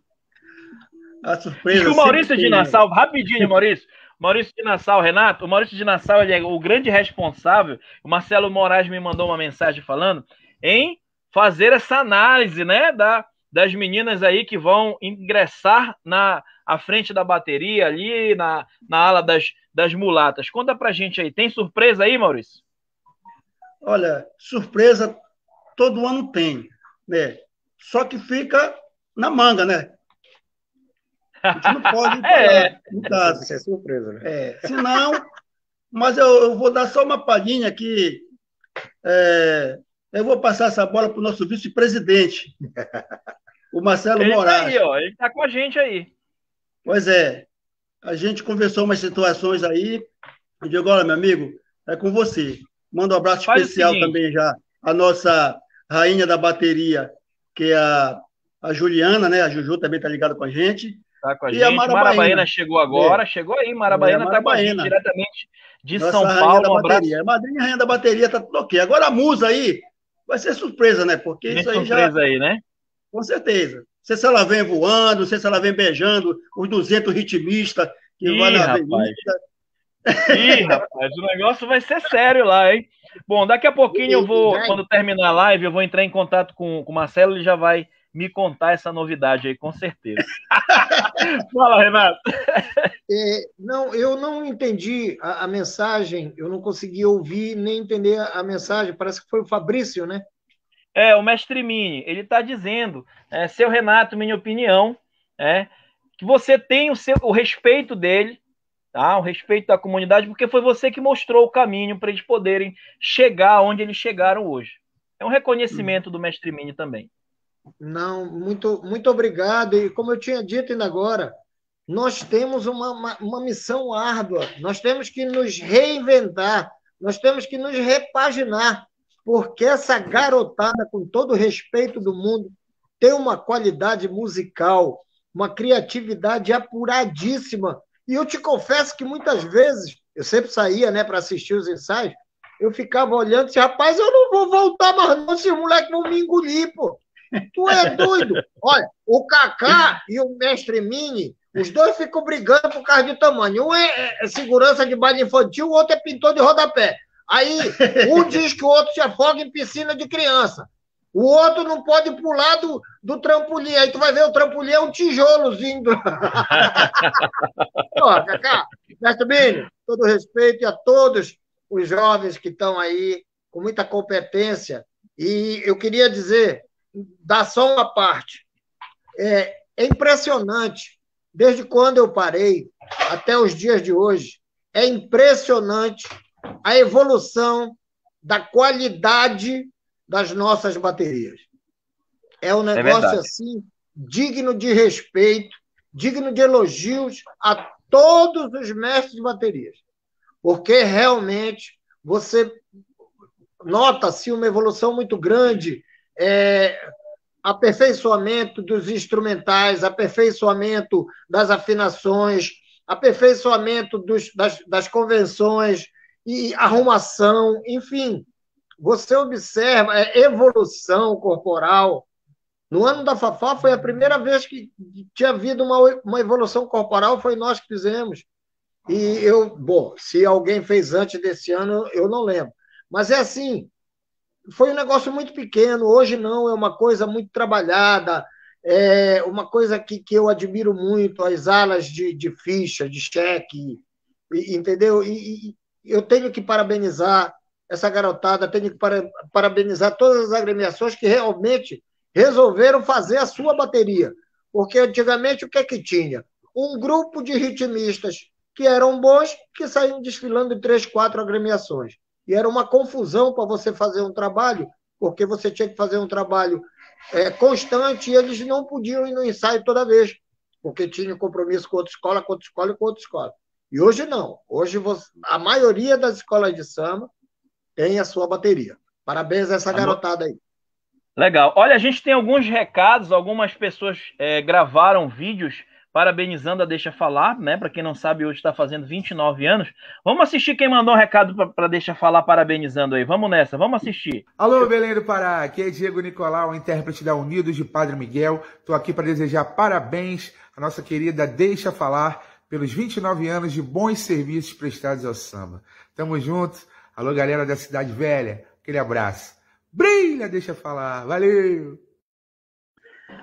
a surpresa. o Maurício de Nassau, rapidinho, Maurício. Maurício de Nassau, Renato, o Maurício de Nassau ele é o grande responsável. O Marcelo Moraes me mandou uma mensagem falando em fazer essa análise, né, da, das meninas aí que vão ingressar na à frente da bateria ali na, na ala das, das mulatas. Conta pra gente aí, tem surpresa aí, Maurício? Olha, surpresa todo ano tem, né? Só que fica na manga, né? A gente não pode falar, é. no caso. Isso é surpresa, né? É, se não, mas eu, eu, vou dar só uma palhinha aqui. É, eu vou passar essa bola para o nosso vice-presidente, o Marcelo ele Moraes. Tá aí, ó, ele está com a gente aí. Pois é. A gente conversou umas situações aí. Eu digo, olha, meu amigo, é com você. Manda um abraço Faz especial também já a nossa rainha da bateria, que é a, a Juliana, né? A Juju também está ligada com a gente. Tá com a e gente. A Marabaína. Marabaína chegou agora, é. chegou aí. Marabaína está é, com a gente diretamente de Nossa São Paulo. Um bateria. A madrinha rainha da bateria tá tudo ok. Agora a musa aí vai ser surpresa, né? Porque Tem isso aí surpresa já. Surpresa aí, né? Com certeza. Não sei se ela vem voando, não sei se ela vem beijando os 200 ritmistas que Ih, vai na avenida. Ih, rapaz, o negócio vai ser sério lá, hein? Bom, daqui a pouquinho eu vou, quando terminar a live, eu vou entrar em contato com, com o Marcelo, ele já vai me contar essa novidade aí, com certeza. Fala, Renato. É, não, eu não entendi a, a, mensagem, eu não consegui ouvir nem entender a, a, mensagem. Parece que foi o Fabrício, né? É, o mestre Mini, ele está dizendo, é, seu Renato, minha opinião, é que você tem o, seu, o respeito dele, tá? o respeito da comunidade, porque foi você que mostrou o caminho para eles poderem chegar onde eles chegaram hoje. É um reconhecimento do mestre Mini também. Não, muito, muito obrigado. E como eu tinha dito ainda agora, nós temos uma, uma, uma, missão árdua, nós temos que nos reinventar, nós temos que nos repaginar, porque essa garotada, com todo o respeito do mundo, tem uma qualidade musical, uma criatividade apuradíssima. E eu te confesso que muitas vezes, eu sempre saía né, para assistir os ensaios, eu ficava olhando e disse, rapaz, eu não vou voltar mais não, esses moleques vão me engolir, pô. Tu é doido? Olha, o Kaká e o Mestre Mini, os dois ficam brigando por causa de tamanho. Um é, é segurança de baile infantil, o outro é pintor de rodapé. Aí, um diz que o outro se afoga em piscina de criança. O outro não pode pular do, do trampolim. Aí tu vai ver o trampolim é um tijolozinho. Do... Ó, Cacá, Mestre Mini, todo respeito a todos os jovens que estão aí com muita competência. E eu queria dizer, dar só uma parte. É, é impressionante, desde quando eu parei até os dias de hoje, é impressionante a evolução da qualidade das nossas baterias. É um é negócio é assim digno de respeito, digno de elogios a todos os mestres de baterias, porque realmente você nota-se uma evolução muito grande é, aperfeiçoamento dos instrumentais, aperfeiçoamento das afinações, aperfeiçoamento dos, das, das convenções e arrumação, enfim. Você observa é, evolução corporal. No ano da Fafá foi a primeira vez que tinha havido uma, uma evolução corporal, foi nós que fizemos. E eu, bom, se alguém fez antes desse ano, eu não lembro. Mas é assim, foi um negócio muito pequeno, hoje não, é uma coisa muito trabalhada, é uma coisa que, que eu admiro muito, as alas de, de ficha, de cheque, entendeu? E, e, eu tenho que parabenizar essa garotada, tenho que para, parabenizar todas as agremiações que realmente resolveram fazer a sua bateria. Porque antigamente o que é que tinha? Um grupo de ritmistas que eram bons, que saíam desfilando em três, quatro agremiações. E era uma confusão para você fazer um trabalho, porque você tinha que fazer um trabalho é, constante e eles não podiam ir no ensaio toda vez, porque tinha compromisso com outra escola, com outra escola e com outra escola. E hoje não. Hoje você, a maioria das escolas de samba tem a sua bateria. Parabéns a essa garotada aí. Legal. Olha, a gente tem alguns recados, algumas pessoas é, gravaram vídeos parabenizando a Deixa Falar, né? Para quem não sabe, hoje está fazendo 29 anos. Vamos assistir quem mandou um recado para Deixa Falar parabenizando aí. Vamos nessa, vamos assistir. Alô, Belém do Pará. Aqui é Diego Nicolau, intérprete da Unidos de Padre Miguel. Estou aqui para desejar parabéns à nossa querida Deixa Falar pelos 29 anos de bons serviços prestados ao samba. Tamo junto. Alô, galera da Cidade Velha. Aquele abraço. Brilha, deixa falar. Valeu!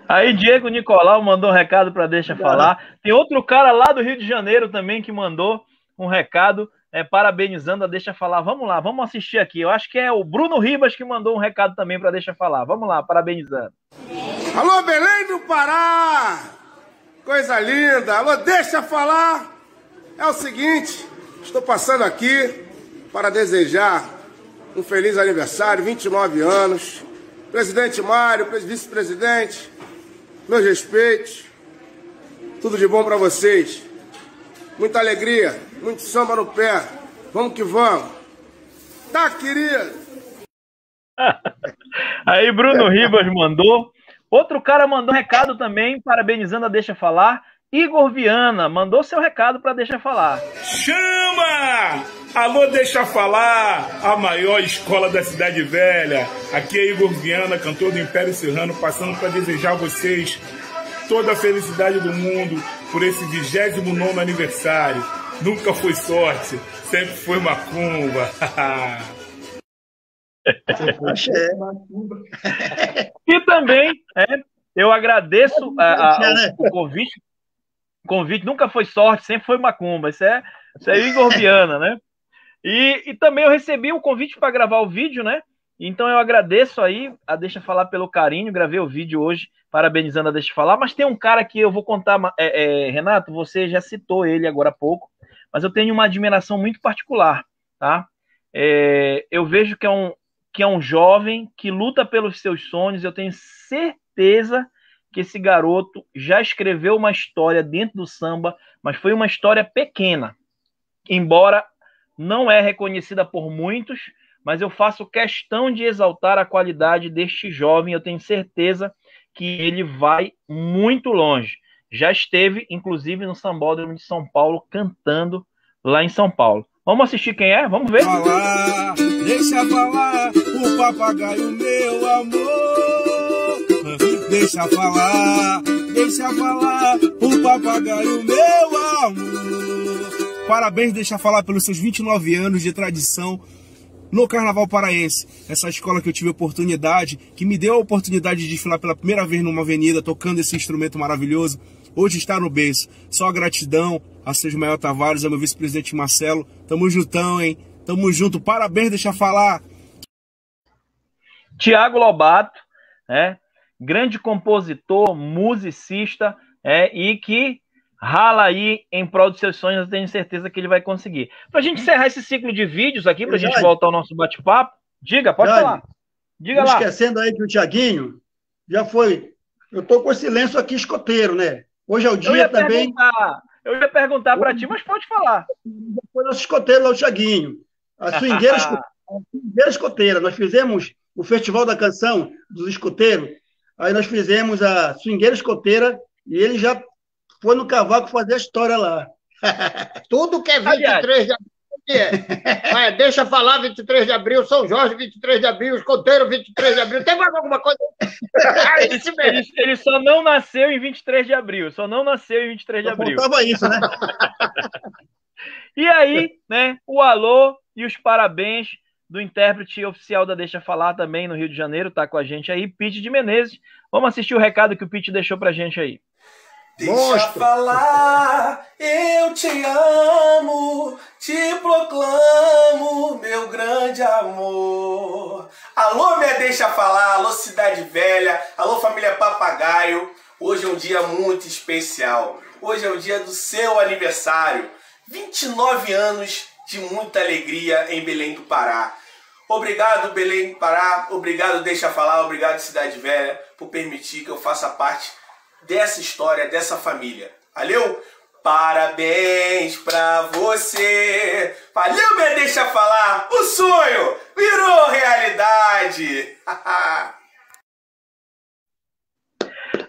Aí Diego Nicolau mandou um recado para deixa falar. Tem outro cara lá do Rio de Janeiro também que mandou um recado é, parabenizando a deixa falar. Vamos lá, vamos assistir aqui. Eu acho que é o Bruno Ribas que mandou um recado também para deixa falar. Vamos lá, parabenizando. Alô, Belém do Pará! Coisa linda. Alô, deixa falar. É o seguinte, estou passando aqui para desejar um feliz aniversário, 29 anos. Presidente Mário, vice-presidente, meus respeitos. Tudo de bom para vocês. Muita alegria, muito samba no pé. Vamos que vamos. Tá, querido. Aí Bruno Ribas mandou. Outro cara mandou um recado também, parabenizando a Deixa Falar. Igor Viana mandou seu recado para Deixa Falar. Chama! Alô, Deixa Falar, a maior escola da Cidade Velha. Aqui é Igor Viana, cantor do Império Serrano, passando para desejar a vocês toda a felicidade do mundo por esse 29 aniversário. Nunca foi sorte, sempre foi macumba. e também, é, eu agradeço a, a, o, o convite. Convite nunca foi sorte, sempre foi macumba. Isso é, isso é Igor Viana, né? E, e também eu recebi um convite para gravar o vídeo, né? Então eu agradeço aí a Deixa Falar pelo carinho, gravei o vídeo hoje, parabenizando a Deixa Falar, mas tem um cara que eu vou contar, é, é, Renato, você já citou ele agora há pouco, mas eu tenho uma admiração muito particular, tá? É, eu vejo que é, um, que é um jovem que luta pelos seus sonhos, eu tenho certeza que esse garoto já escreveu uma história dentro do samba, mas foi uma história pequena, embora não é reconhecida por muitos, mas eu faço questão de exaltar a qualidade deste jovem. Eu tenho certeza que ele vai muito longe. Já esteve, inclusive, no Sambódromo de São Paulo, cantando lá em São Paulo. Vamos assistir quem é? Vamos ver? Falar, deixa falar o papagaio, meu amor. Deixa falar, deixa falar o papagaio, meu amor. Parabéns, deixa falar pelos seus 29 anos de tradição no Carnaval Paraense. Essa escola que eu tive oportunidade, que me deu a oportunidade de desfilar pela primeira vez numa avenida, tocando esse instrumento maravilhoso, hoje está no berço. Só gratidão a Sérgio Maior Tavares, ao meu vice-presidente Marcelo. Tamo juntão, hein? Tamo junto. Parabéns, deixa falar. Tiago Lobato, é, grande compositor, musicista, é, e que rala aí em prol dos seus sonhos, eu tenho certeza que ele vai conseguir. Para a gente encerrar esse ciclo de vídeos aqui, para a gente voltar ao nosso bate-papo, diga, pode falar. Diga lá. Esquecendo aí que o Tiaguinho já foi. Eu tô com esse lenço aqui escoteiro, né? Hoje é o dia eu também. Eu ia perguntar para ti, mas pode falar. Foi nosso escoteiro lá, o Tiaguinho. A swingueira, a swingueira escoteira. Nós fizemos o Festival da Canção dos Escoteiros. Aí nós fizemos a swingueira escoteira e ele já foi no cavaco fazer a história lá. Tudo que é 23 de abril. É. deixa falar 23 de abril, São Jorge 23 de abril, Escoteiro 23 de abril. Tem mais alguma coisa? É ele, ele, ele, só não nasceu em 23 de abril. Só não nasceu em 23 de só abril. Faltava isso, né? e aí, né? O alô e os parabéns do intérprete oficial da Deixa Falar também no Rio de Janeiro, tá com a gente aí, Pete de Menezes. Vamos assistir o recado que o Pete deixou pra gente aí. Deixa Monstro. falar, eu te amo, te proclamo, meu grande amor. Alô, minha deixa falar, alô Cidade Velha, alô família Papagaio. Hoje é um dia muito especial. Hoje é o dia do seu aniversário. 29 anos de muita alegria em Belém do Pará. Obrigado, Belém Pará. Obrigado, Deixa Falar. Obrigado, Cidade Velha, por permitir que eu faça parte dessa história, dessa família. Valeu? Parabéns pra você! Valeu, me deixa falar! O sonho virou realidade!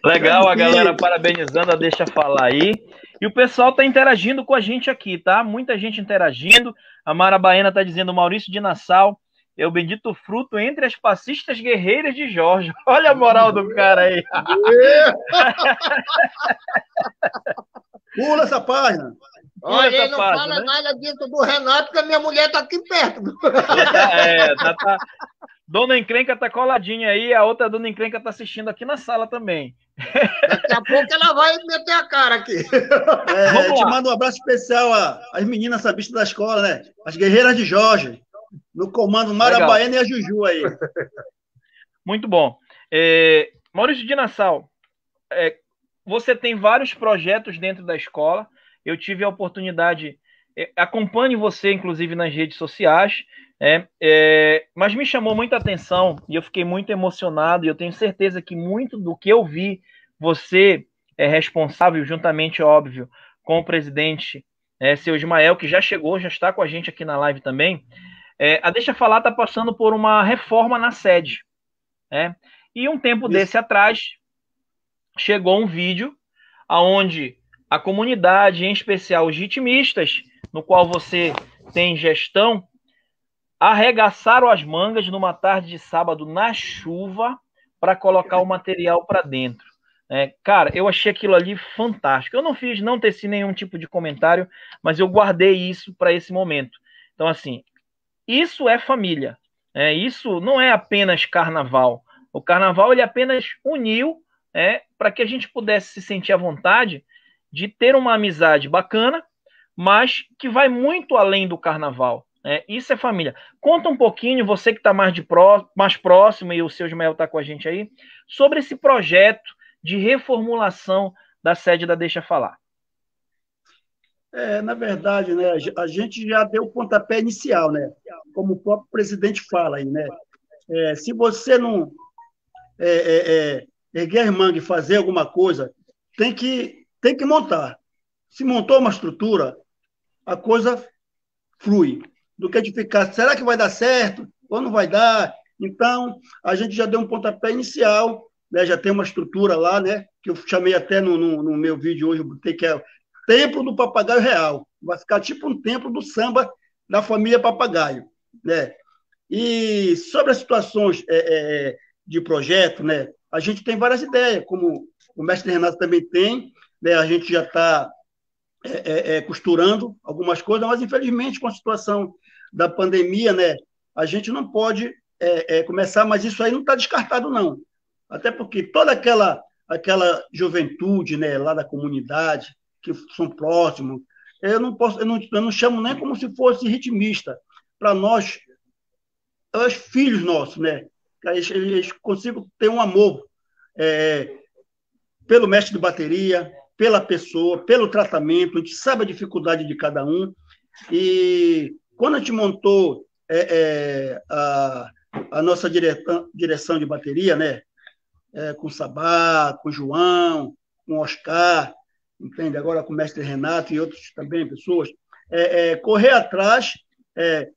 Legal, a galera parabenizando a Deixa Falar aí. E o pessoal tá interagindo com a gente aqui, tá? Muita gente interagindo. A Mara Baena tá dizendo Maurício de Nassau é o bendito fruto entre as passistas guerreiras de Jorge. Olha a moral do cara aí. Pula essa página. Olha, ele não página, fala né? nada disso do Renato, porque a minha mulher tá aqui perto. Tá, é, tá, tá. Dona Encrenca tá coladinha aí, a outra Dona Encrenca tá assistindo aqui na sala também. Daqui a pouco ela vai meter a cara aqui. É, te mando um abraço especial às meninas sabistas da escola, né? As guerreiras de Jorge no comando Marabaena e a Juju aí. Muito bom. É, Maurício de Nassau, é, você tem vários projetos dentro da escola. Eu tive a oportunidade, é, acompanhe você, inclusive, nas redes sociais, é, é, mas me chamou muita atenção e eu fiquei muito emocionado. E eu tenho certeza que muito do que eu vi, você é responsável, juntamente, óbvio, com o presidente é, seu Ismael, que já chegou, já está com a gente aqui na live também. É, a Deixa Falar está passando por uma reforma na sede. Né? E um tempo Isso. desse atrás, chegou um vídeo aonde a comunidade, em especial os ritmistas, no qual você tem gestão, arregaçaram as mangas numa tarde de sábado na chuva para colocar o material para dentro. É, cara, eu achei aquilo ali fantástico. Eu não fiz, não teci nenhum tipo de comentário, mas eu guardei isso para esse momento. Então, assim, isso é família. É, isso não é apenas carnaval. O carnaval ele apenas uniu é, para que a gente pudesse se sentir à vontade de ter uma amizade bacana, mas que vai muito além do carnaval. É, isso é família. Conta um pouquinho, você que está mais, de mais próximo e o seu Ismael está com a gente aí, sobre esse projeto de reformulação da sede da Deixa Falar. É, na verdade, né, a gente já deu o pontapé inicial, né? Como o próprio presidente fala aí, né? É, se você não é, é, é erguer mangue e fazer alguma coisa, tem que, tem que montar. Se montou uma estrutura, a coisa flui. Do que de ficar, será que vai dar certo ou não vai dar? Então, a gente já deu um pontapé inicial, né? já tem uma estrutura lá, né? que eu chamei até no, no, no meu vídeo hoje, que é Templo do Papagaio Real. Vai ficar tipo um templo do samba da família Papagaio. Né? E sobre as situações é, é, de projeto, né? a gente tem várias ideias, como o mestre Renato também tem, né? a gente já está é, é, é, costurando algumas coisas, mas infelizmente com a situação da pandemia, né, a gente não pode é, começar, mas isso aí não está descartado, não. Até porque toda aquela, aquela juventude né, lá da comunidade, que são próximos, eu não, posso, eu não, eu não chamo nem como se fosse ritmista. Para nós, os filhos nossos, né? eles, eles consigam ter um amor é, pelo mestre de bateria, pela pessoa, pelo tratamento, a gente sabe a dificuldade de cada um. E quando a gente montou é, é, a, a, nossa direção, direção de bateria, né, é, com o Sabá, com o João, com o Oscar, entende? Agora com o mestre Renato e outros também, pessoas, é, é, correr atrás, é,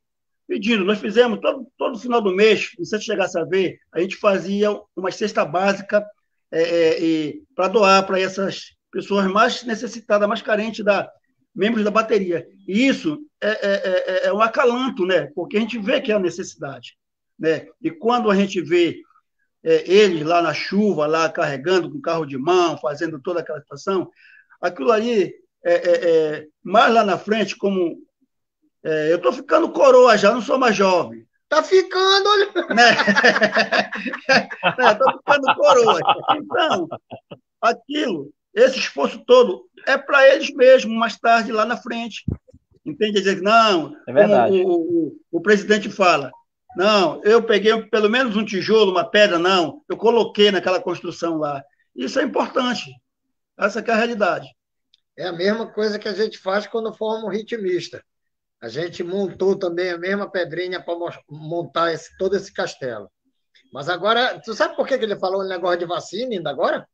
pedindo. Nós fizemos todo, todo final do mês, se você chegasse a ver, a gente fazia uma cesta básica é, é, para doar para essas pessoas mais necessitadas, mais carentes da membros da bateria. E isso é, é, um acalanto, né? Porque a gente vê que é a necessidade, né? E quando a gente vê eles lá na chuva, lá carregando com carro de mão, fazendo toda aquela situação, aquilo ali, é, é, é mais lá na frente, como é, eu estou ficando coroa já, não sou mais jovem. Tá ficando, olha. Né? Estou ficando coroa. Então, aquilo, esse esforço todo, é para eles mesmos, mais tarde, lá na frente. Entende? Dizer, não, é verdade. O, o, o, presidente fala, não, eu peguei pelo menos um tijolo, uma pedra, não, eu coloquei naquela construção lá. Isso é importante. Essa é a realidade. É a mesma coisa que a gente faz quando forma um ritmista. A gente montou também a mesma pedrinha para montar esse, todo esse castelo. Mas agora, tu sabe por que ele falou o negócio de vacina ainda agora?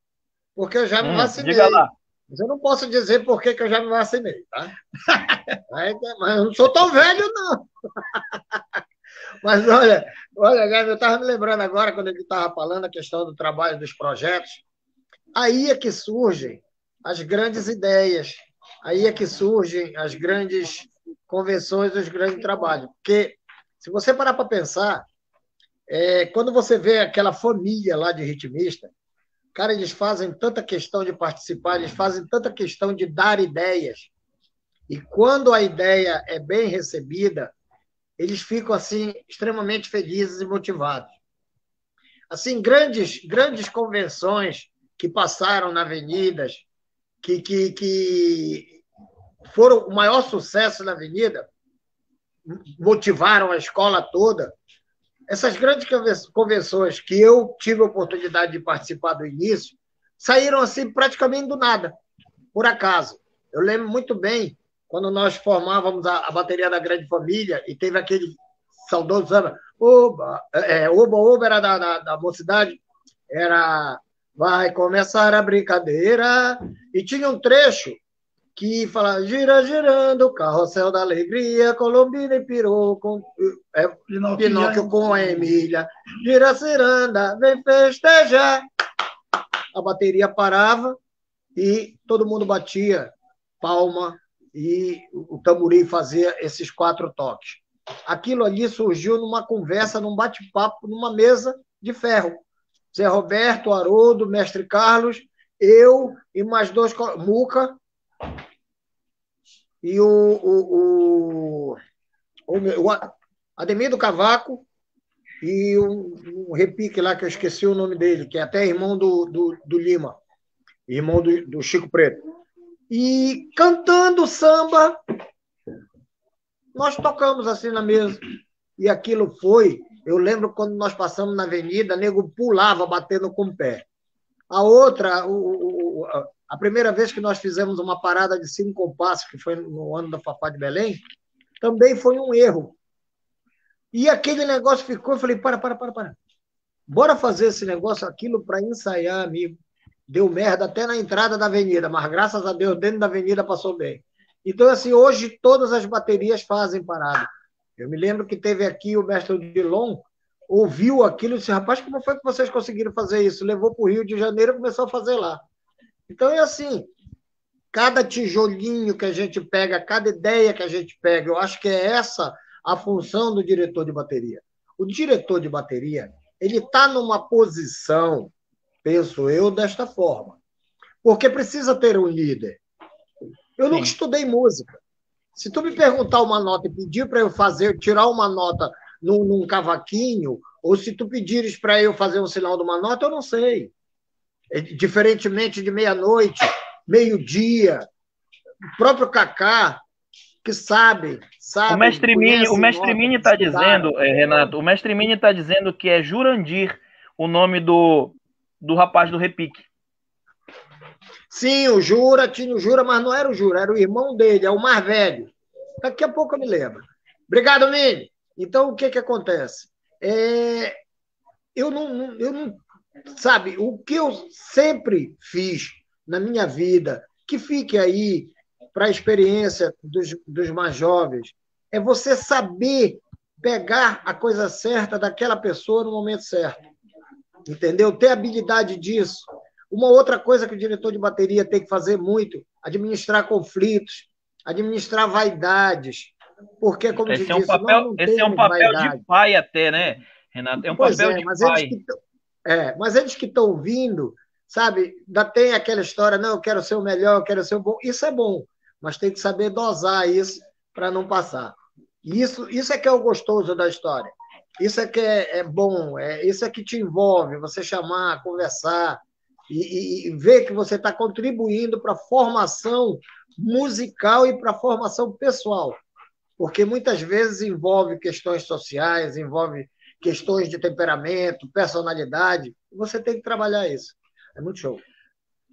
Porque eu já me hum, vacinei. Diga lá. Mas eu não posso dizer por que, que eu já me vacinei, tá? mas, mas eu não sou tão velho, não. mas olha, olha, eu estava me lembrando agora, quando ele estava falando a questão do trabalho dos projetos, aí é que surgem as grandes ideias, aí é que surgem as grandes convenções, os grandes trabalhos. Porque, se você parar para pensar, é, quando você vê aquela família lá de ritmista, cara, eles fazem tanta questão de participar, eles fazem tanta questão de dar ideias. E quando a ideia é bem recebida, eles ficam assim extremamente felizes e motivados. Assim, grandes grandes convenções que passaram na avenidas, que, que, que foram o maior sucesso na Avenida, motivaram a escola toda. Essas grandes convenções que eu tive a oportunidade de participar do início saíram assim praticamente do nada, por acaso. Eu lembro muito bem quando nós formávamos a, a bateria da Grande Família e teve aquele saudoso samba, Oba, é, Oba, Oba era da, da, da mocidade, era vai começar a brincadeira, e tinha um trecho que fala gira, girando, o carrossel da alegria, Colombina e Pirou, com, é, Pinóquio com a Emília, gira, ciranda, vem festejar. A bateria parava e todo mundo batia palma e o tamborim fazia esses quatro toques. Aquilo ali surgiu numa conversa, num bate-papo, numa mesa de ferro. Zé Roberto, Haroldo, Mestre Carlos, eu e mais dois, Muca, e o, o, o, o, Ademir do Cavaco e um, um, repique lá que eu esqueci o nome dele, que é até irmão do, do, do Lima, irmão do, do Chico Preto. E cantando samba, nós tocamos assim na mesa. E aquilo foi, eu lembro quando nós passamos na avenida, nego pulava batendo com o pé. A outra, o, o, a primeira vez que nós fizemos uma parada de cinco compassos, que foi no ano da Fafá de Belém, também foi um erro. E aquele negócio ficou, eu falei, para, para, para, para. Bora fazer esse negócio, aquilo para ensaiar, amigo. Deu merda até na entrada da avenida, mas graças a Deus, dentro da avenida passou bem. Então, assim, hoje todas as baterias fazem parada. Eu me lembro que teve aqui o mestre Dilon, ouviu aquilo e disse, rapaz, como foi que vocês conseguiram fazer isso? Levou para o Rio de Janeiro e começou a fazer lá. Então é assim, cada tijolinho que a gente pega, cada ideia que a gente pega, eu acho que é essa a função do diretor de bateria. O diretor de bateria, ele está numa posição, penso eu, desta forma. Porque precisa ter um líder. Eu nunca estudei música. Se tu me perguntar uma nota e pedir para eu fazer, tirar uma nota num, num cavaquinho, ou se tu pedires para eu fazer um sinal de uma nota, eu não sei. É, diferentemente de meia-noite, meio-dia, o próprio Kaká, que sabe, sabe. O mestre Mini, o mestre Mini está dizendo, é, Renato, o mestre Mini está dizendo que é Jurandir o nome do, do rapaz do repique. Sim, o Jura, tinha o Jura, mas não era o Jura, era o irmão dele, é o mais velho. Daqui a pouco eu me lembro. Obrigado, Mini. Então, o que, que acontece? É, eu, não, eu não sabe, o que eu sempre fiz na minha vida, que fique aí para a experiência dos, dos mais jovens, é você saber pegar a coisa certa daquela pessoa no momento certo. Entendeu? Ter habilidade disso. Uma outra coisa que o diretor de bateria tem que fazer muito, administrar conflitos, administrar vaidades. Porque, como esse é um disse, papel, não, esse é um papel vaidade. de pai até, né, Renato? É um Pois papel é, de mas pai. eles tão- é, mas eles que estão ouvindo, sabe, ainda tem aquela história, não, eu quero ser o melhor, eu quero ser o bom. Isso é bom, mas tem que saber dosar isso para não passar. Isso, isso é que é o gostoso da história. Isso é que é, é bom, é, isso é que te envolve, você chamar, conversar e, e- ver que você está contribuindo para a formação musical e para a formação pessoal. Porque muitas vezes envolve questões sociais, envolve questões de temperamento, personalidade. Você tem que trabalhar isso. É muito show.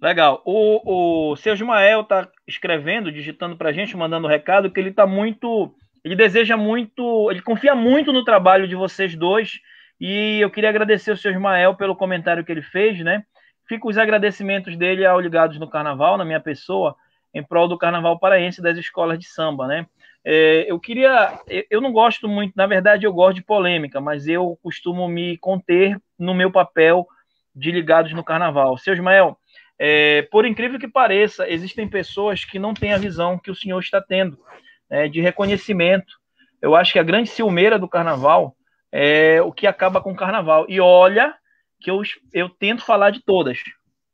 Legal. O, o seu Ismael tá escrevendo, digitando pra gente, mandando recado, que ele tá muito. Ele deseja muito. Ele confia muito no trabalho de vocês dois. E eu queria agradecer o seu Ismael pelo comentário que ele fez, né? Fico os agradecimentos dele ao Ligados no Carnaval, na minha pessoa, em prol do Carnaval Paraense das escolas de samba, né? É, eu queria. eu- não gosto muito, na verdade, eu gosto de polêmica, mas eu costumo me conter no meu papel de Ligados no Carnaval. Seu Ismael, é, por incrível que pareça, existem pessoas que não têm a visão que o senhor está tendo né, de reconhecimento. Eu acho que a grande ciumeira do carnaval é o que acaba com o carnaval. E olha que eu, eu tento falar de todas.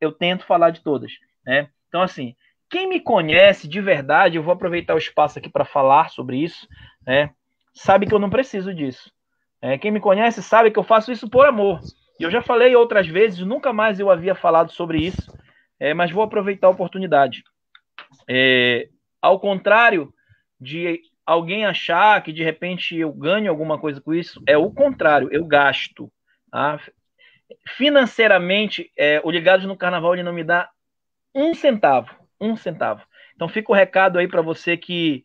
Eu tento falar de todas. Né? Então, assim, quem me conhece de verdade, eu vou aproveitar o espaço aqui para falar sobre isso, né? sabe que eu não preciso disso. É, quem me conhece sabe que eu faço isso por amor. E eu já falei outras vezes, nunca mais eu havia falado sobre isso, é, mas vou aproveitar a oportunidade. É, ao contrário de alguém achar que de repente eu ganho alguma coisa com isso, é o contrário, eu gasto. Tá? Financeiramente, é, o Ligados no Carnaval ele não me dá um centavo, um centavo. Então fica o recado aí para você que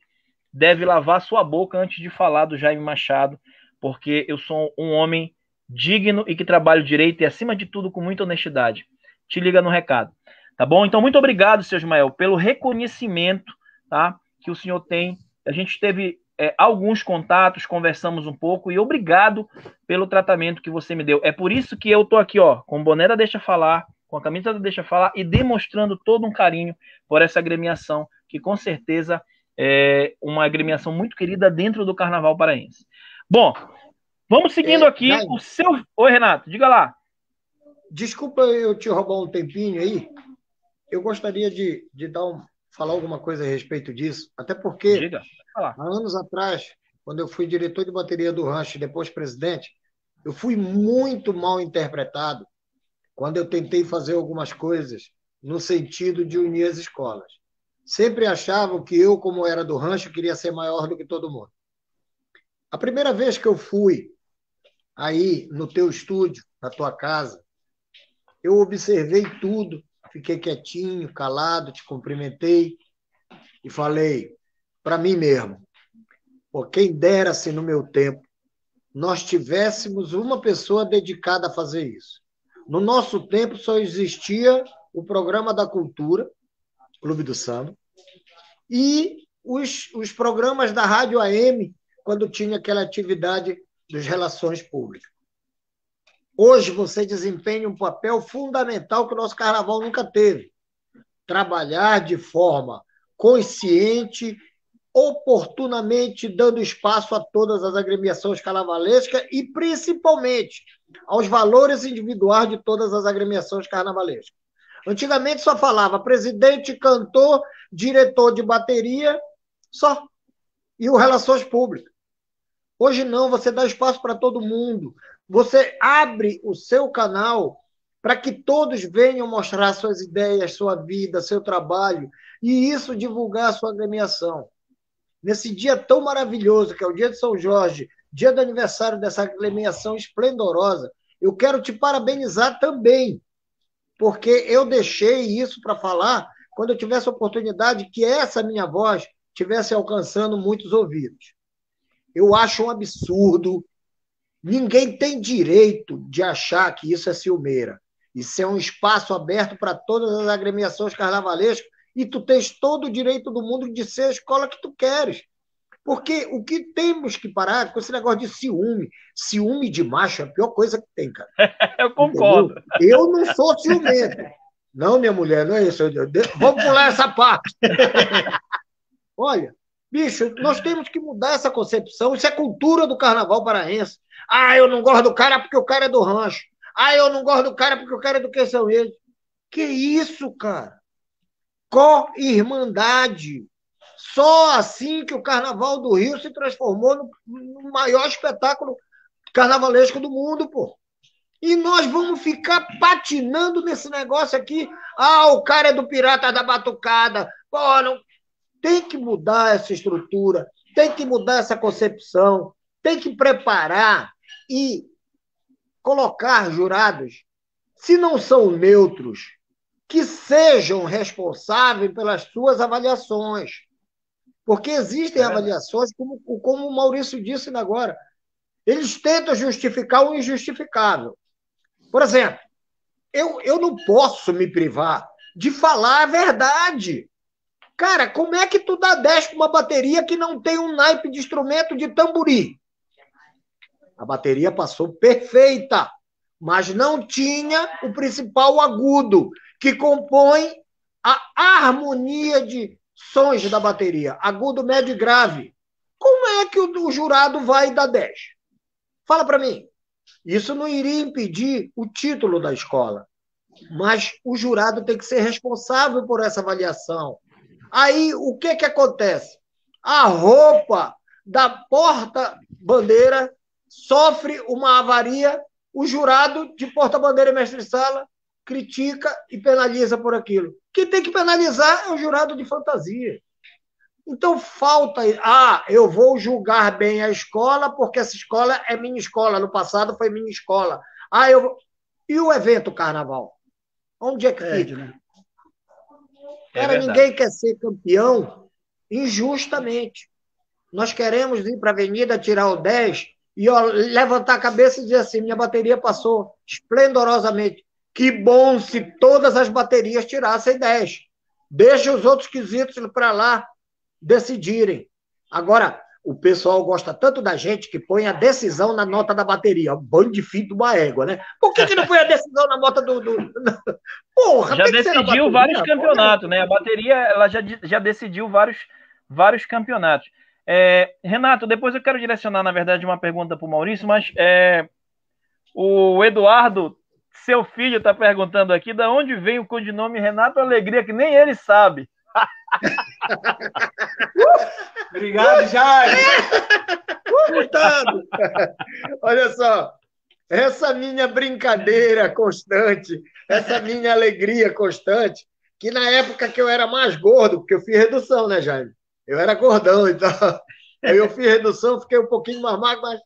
deve lavar sua boca antes de falar do Jaime Machado, porque eu sou um homem digno e que trabalho direito e acima de tudo com muita honestidade. Te liga no recado, tá bom? Então muito obrigado, seu Ismael, pelo reconhecimento, tá? Que o senhor tem. A gente teve é, alguns contatos, conversamos um pouco e obrigado pelo tratamento que você me deu. É por isso que eu tô aqui, ó, com da Deixa Falar, com a camisa Deixa Falar e demonstrando todo um carinho por essa agremiação, que com certeza é uma agremiação muito querida dentro do Carnaval Paraense. Bom, vamos seguindo é, aqui o seu. Oi, Renato, diga lá. Desculpa eu te roubar um tempinho aí. Eu gostaria de, de dar um, falar alguma coisa a respeito disso, até porque diga. há anos atrás, quando eu fui diretor de bateria do rancho e depois presidente, eu fui muito mal interpretado quando eu tentei fazer algumas coisas no sentido de unir as escolas. Sempre achavam que eu, como era do rancho, queria ser maior do que todo mundo. A primeira vez que eu fui aí no teu estúdio, na tua casa, eu observei tudo, fiquei quietinho, calado, te cumprimentei e falei para mim mesmo: Pô, quem dera se no meu tempo nós tivéssemos uma pessoa dedicada a fazer isso. No nosso tempo só existia o programa da cultura, Clube do Samba, e os, os programas da Rádio AM, quando tinha aquela atividade das relações públicas. Hoje você desempenha um papel fundamental que o nosso carnaval nunca teve. Trabalhar de forma consciente, oportunamente dando espaço a todas as agremiações carnavalescas e principalmente aos valores individuais de todas as agremiações carnavalescas. Antigamente só falava presidente, cantor, diretor de bateria, só. E o relações públicas. Hoje não, você dá espaço para todo mundo. Você abre o seu canal para que todos venham mostrar suas ideias, sua vida, seu trabalho, e isso divulgar a sua agremiação. Nesse dia tão maravilhoso, que é o dia de São Jorge, dia do aniversário dessa agremiação esplendorosa, eu quero te parabenizar também, porque eu deixei isso para falar quando eu tivesse a oportunidade que essa minha voz tivesse alcançando muitos ouvidos. Eu acho um absurdo. Ninguém tem direito de achar que isso é ciumeira. Isso é um espaço aberto para todas as agremiações carnavalescas e tu tens todo o direito do mundo de ser a escola que tu queres. Porque o que temos que parar com esse negócio de ciúme, ciúme de macho é a pior coisa que tem, cara. eu concordo. Entendeu? Eu não sou ciumento. Não, minha mulher, não é isso. Vamos pular essa parte. Olha, bicho, nós temos que mudar essa concepção. Isso é cultura do carnaval paraense. Ah, eu não gosto do cara porque o cara é do rancho. Ah, eu não gosto do cara porque o cara é do que são eles. Que isso, cara? Co-irmandade. Só assim que o Carnaval do Rio se transformou no, maior espetáculo carnavalesco do mundo, pô. E nós vamos ficar patinando nesse negócio aqui. Ah, o cara é do Pirata da Batucada. Pô, não... Tem que mudar essa estrutura, tem que mudar essa concepção, tem que preparar e colocar jurados, se não são neutros, que sejam responsáveis pelas suas avaliações. Porque existem é. avaliações, como, como o Maurício disse agora, eles tentam justificar o injustificável. Por exemplo, eu, eu não posso me privar de falar a verdade. Cara, como é que tu dá 10 para uma bateria que não tem um naipe de instrumento de tamburi? A bateria passou perfeita, mas não tinha o principal agudo, que compõe a harmonia de sons da bateria, agudo, médio e grave. Como é que o, o jurado vai dar 10? Fala para mim. Isso não iria impedir o título da escola, mas o jurado tem que ser responsável por essa avaliação. Aí, o que, que acontece? A roupa da porta-bandeira sofre uma avaria, o jurado de porta-bandeira e mestre-sala critica e penaliza por aquilo. Quem tem que penalizar é o jurado de fantasia. Então falta. Ah, eu vou julgar bem a escola, porque essa escola é minha escola. No passado foi minha escola. Ah, eu. E o evento carnaval? Onde é que Perde, fica? né? É Cara, verdade. ninguém quer ser campeão injustamente. Nós queremos ir para a avenida, tirar o 10 e ó, levantar a cabeça e dizer assim: minha bateria passou esplendorosamente. Que bom se todas as baterias tirassem 10. Deixa os outros quesitos para lá decidirem. Agora, o pessoal gosta tanto da gente que põe a decisão na nota da bateria. Um bando de filho de uma égua, né? Por que, que não põe a decisão na nota do. do... Porra, já decidiu bateria, vários campeonatos, né? A bateria ela já, já decidiu vários, vários campeonatos. É, Renato, depois eu quero direcionar, na verdade, uma pergunta para o Maurício, mas é, o Eduardo, seu filho, está perguntando aqui de onde vem o codinome Renato Alegria, que nem ele sabe. Obrigado, Jair. Coitado! Olha só, essa minha brincadeira constante, essa minha alegria constante, que na época que eu era mais gordo, porque eu fiz redução, né, Jaime? Eu era gordão, então eu fiz redução, fiquei um pouquinho mais magro, mas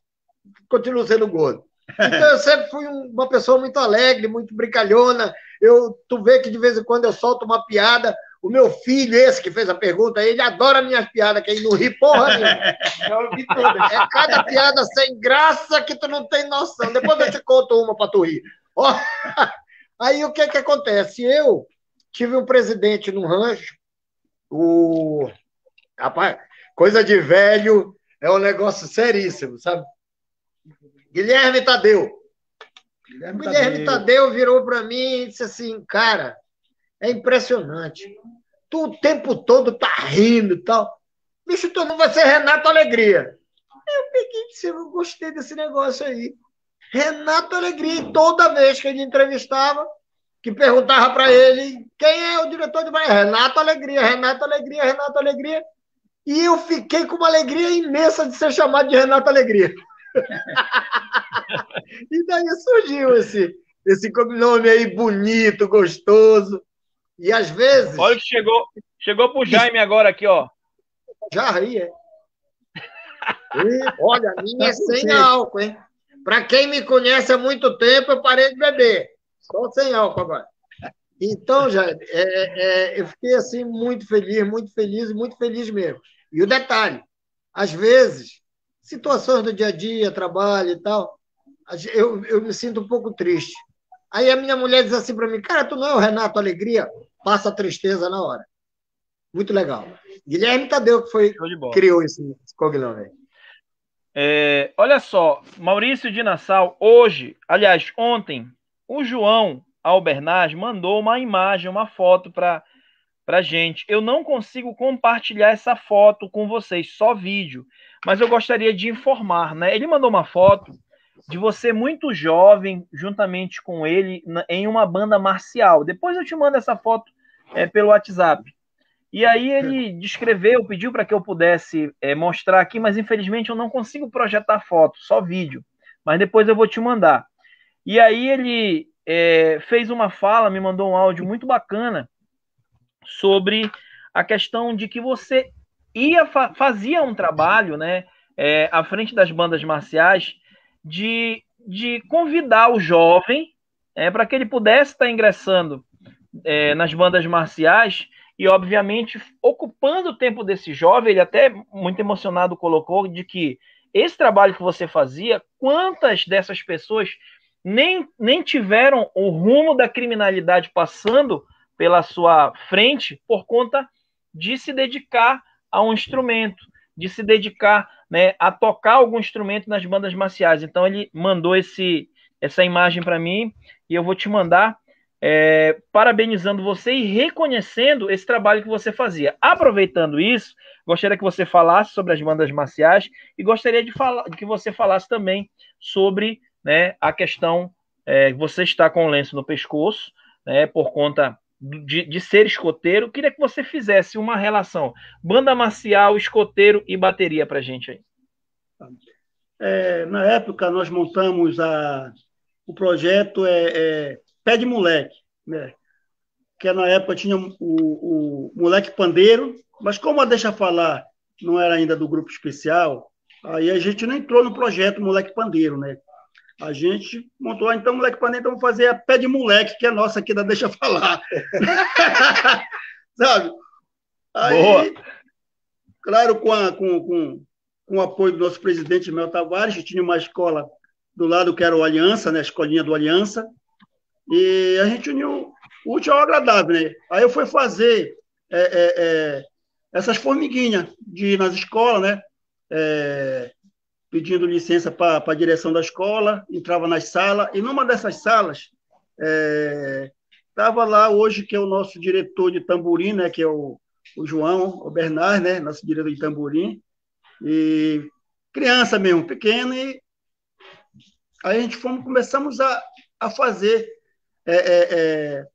continuo sendo gordo. Então eu sempre fui um- uma pessoa muito alegre, muito brincalhona. Eu, tu vê que de vez em quando eu solto uma piada. O meu filho, esse que fez a pergunta, ele adora minhas piadas, que ele não ri porra nenhuma. É cada piada sem graça que tu não tem noção. Depois eu te conto uma para tu rir. Ó, Aí o que que acontece? Eu tive um presidente no rancho, o rapaz, coisa de velho é um negócio seríssimo, sabe? Guilherme Tadeu. Guilherme Guilherme Tadeu. Tadeu virou para mim e disse assim, cara, é impressionante. Tu o tempo todo tá rindo e tal. Bicho, tu não vai ser Renato Alegria. Eu peguei e disse, eu gostei desse negócio aí. Renato Alegria. E toda vez que ele entrevistava, que perguntava para ele quem é o diretor de vai, Renato Alegria, Renato Alegria, Renato Alegria. E eu fiquei com uma alegria imensa de ser chamado de Renato Alegria. e daí surgiu esse, esse nome aí bonito, gostoso. E às vezes. Olha o que chegou. Chegou pro Jaime agora aqui, ó. Já ri, é? E, olha, a minha é sem álcool, hein? Para quem me conhece há muito tempo, eu parei de beber. Só sem álcool agora. Então, já, é, é, eu fiquei assim muito feliz, muito feliz e muito feliz mesmo. E o detalhe, às vezes, situações do dia a dia, trabalho e tal, eu, eu me sinto um pouco triste. Aí a minha mulher diz assim para mim, cara, tu não é o Renato Alegria? Passa a tristeza na hora. Muito legal. Guilherme Tadeu que foi criou esse, esse cognome. É, olha só, Maurício de Nassau, hoje, aliás, ontem, o João Albernaz mandou uma imagem, uma foto para pra gente. Eu não consigo compartilhar essa foto com vocês, só vídeo, mas eu gostaria de informar, né? Ele mandou uma foto de você muito jovem, juntamente com ele, em uma banda marcial. Depois eu te mando essa foto é, pelo WhatsApp. E aí ele descreveu, pediu para que eu pudesse é, mostrar aqui, mas infelizmente eu não consigo projetar foto, só vídeo. Mas depois eu vou te mandar. E aí ele é, fez uma fala, me mandou um áudio muito bacana sobre a questão de que você ia fa- fazia um trabalho, né, é, à frente das bandas marciais, de, de convidar o jovem é, para que ele pudesse estar ingressando é, nas bandas marciais e, obviamente, ocupando o tempo desse jovem, ele até muito emocionado colocou de que esse trabalho que você fazia, quantas dessas pessoas nem, nem tiveram o rumo da criminalidade passando pela sua frente por conta de se dedicar a um instrumento, de se dedicar né, a tocar algum instrumento nas bandas marciais. Então ele mandou esse, essa imagem para mim e eu vou te mandar é, parabenizando você e reconhecendo esse trabalho que você fazia. Aproveitando isso, gostaria que você falasse sobre as bandas marciais e gostaria de falar, que você falasse também sobre né, a questão é, você está com o lenço no pescoço, né, por conta de, de, ser escoteiro. Queria que você fizesse uma relação banda marcial, escoteiro e bateria para gente aí. É, na época nós montamos a, o projeto é, é, Pé de Moleque, né? que na época tinha o, o, Moleque Pandeiro, mas como a Deixa Falar não era ainda do grupo especial, aí a gente não entrou no projeto Moleque Pandeiro, né? A gente montou, então, moleque para dentro, vamos fazer a pé de moleque, que é nossa aqui da Deixa Falar. Sabe? Aí, Boa. claro, com, a, com, com, com o apoio do nosso presidente Mel Tavares, tinha uma escola do lado que era o Aliança, né, a escolinha do Aliança, e a gente uniu o útil ao agradável, né? Aí eu fui fazer é, é, é, essas formiguinhas de ir nas escolas, né? É, pedindo licença para a direção da escola, entrava nas salas, e numa dessas salas estava é, lá hoje, que é o nosso diretor de tamborim, né? Que é o, o João, o Bernard, né? Nosso diretor de tamborim, e criança mesmo, pequena, e aí a gente fomos, começamos a, a fazer é, é, é,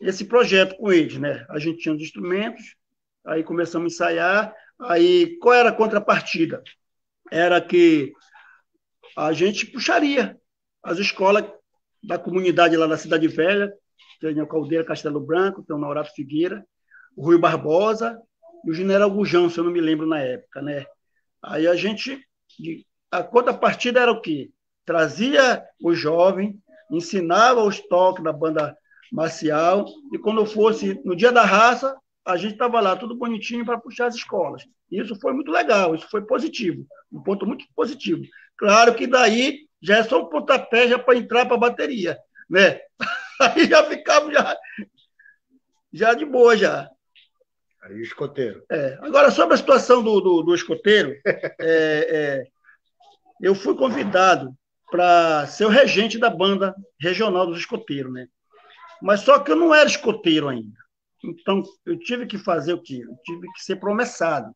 esse projeto com eles, né? A gente tinha os instrumentos, aí começamos a ensaiar, aí qual era a contrapartida? Era que a gente puxaria as escolas da comunidade lá da Cidade Velha, tem o Caldeira Castelo Branco, tem o Naurato Figueira, o Rui Barbosa e o General Gujão, se eu não me lembro na época, né? Aí a gente, a contrapartida era o quê? Trazia o jovem, ensinava os toques da banda marcial, e quando fosse no dia da raça, a gente estava lá tudo bonitinho para puxar as escolas. Isso foi muito legal, isso foi positivo, um ponto muito positivo. Claro que daí já é só um pontapé já para entrar para a bateria, né? Aí já ficava já, já de boa já. Aí o escoteiro. É. Agora, sobre a situação do, do, do escoteiro, é, é, eu fui convidado para ser o regente da banda regional dos escoteiros, né? Mas só que eu não era escoteiro ainda. Então, eu tive que fazer o quê? Eu tive que ser promessado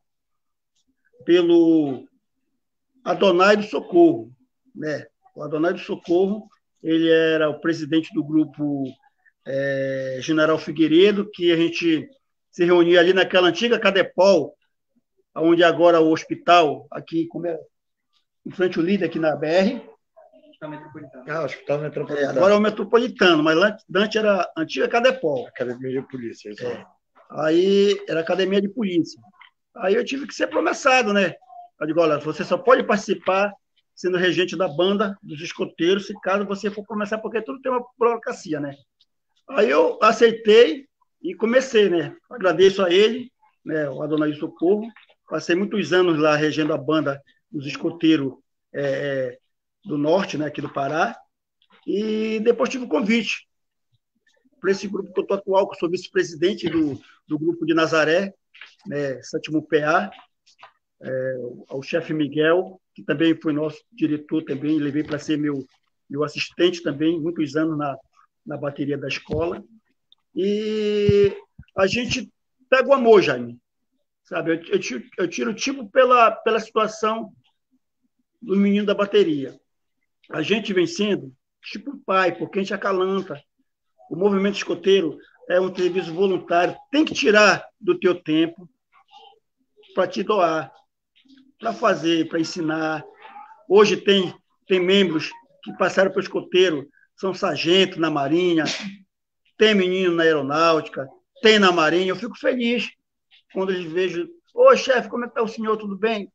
pelo Adonai do Socorro, né? O Adonai do Socorro, ele era o presidente do grupo é, General Figueiredo, que a gente se reunia ali naquela antiga Cadepol, onde agora o hospital, aqui, como é, em frente ao líder, aqui na BR, Hospital Metropolitano. Ah, Hospital Metropolitano. É, agora é o Metropolitano, mas antes era a antiga Cadepol. Academia de Polícia, isso é. Aí era Academia de Polícia. Aí eu tive que ser promessado, né? Eu digo, olha, você só pode participar sendo regente da banda dos escoteiros, se caso você for promessar, porque tudo tem uma burocracia, né? Aí eu aceitei e comecei, né? Agradeço a ele, né, o Adonai Socorro. Passei muitos anos lá regendo a banda dos escoteiros é, é do norte, né, aqui do Pará, e depois tive o um convite para esse grupo que eu estou atual, que eu sou vice-presidente do, do grupo de Nazaré, né, sétimo PA, é, ao chefe Miguel, que também foi nosso diretor também, levei para ser meu, meu assistente também, muitos anos na, na bateria da escola. E a gente pega o amor, Jaime. Sabe? Eu, eu, tiro, eu tiro tipo pela, pela situação do menino da bateria a gente vem sendo tipo pai, porque a gente acalanta. O movimento escoteiro é um serviço voluntário, tem que tirar do teu tempo para te doar, para fazer, para ensinar. Hoje tem, tem membros que passaram para o escoteiro, são sargento na Marinha, tem menino na aeronáutica, tem na Marinha. Eu fico feliz quando eles vejo, ô chefe, como é que está o senhor, tudo bem?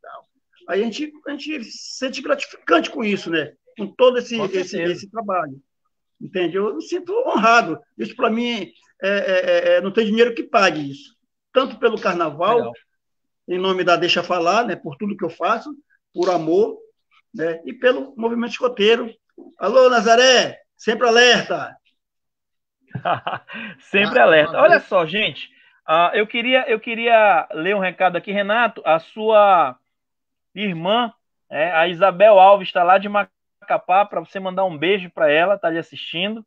Aí a gente, a gente se sente gratificante com isso, né? Com todo esse, esse, esse, trabalho. Entende? Eu me sinto honrado. Isso, para mim, é, é, é, é, não tem dinheiro que pague isso. Tanto pelo carnaval, Legal. em nome da Deixa Falar, né, por tudo que eu faço, por amor, né, e pelo movimento escoteiro. Alô, Nazaré, sempre alerta! sempre alerta. Olha só, gente, uh, eu, queria, eu queria ler um recado aqui, Renato. A sua irmã, é, a Isabel Alves, está lá de Macaé Macapá para você mandar um beijo para ela, tá ali assistindo.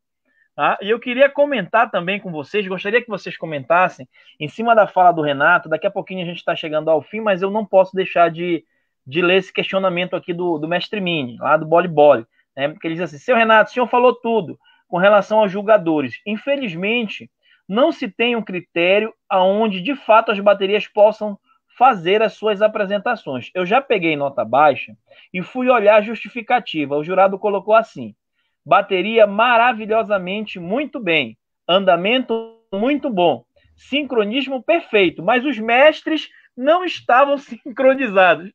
Tá? E eu queria comentar também com vocês, gostaria que vocês comentassem em cima da fala do Renato. Daqui a pouquinho a gente está chegando ao fim, mas eu não posso deixar de, de ler esse questionamento aqui do, do mestre Mini, lá do Boli Boli. Né? Porque ele diz assim: seu Renato, o senhor falou tudo com relação aos julgadores. Infelizmente, não se tem um critério aonde de fato as baterias possam fazer as suas apresentações. Eu já peguei nota baixa e fui olhar a justificativa. O jurado colocou assim: bateria maravilhosamente muito bem, andamento muito bom, sincronismo perfeito, mas os mestres não estavam sincronizados.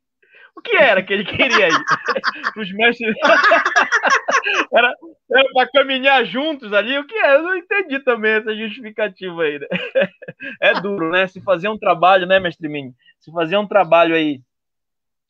O que era que ele queria aí? Os mestres. era era para caminhar juntos ali? O que é? Eu não entendi também essa justificativa aí. Né? É duro, né? Se fazer um trabalho, né, mestre Mini? Se fazer um trabalho aí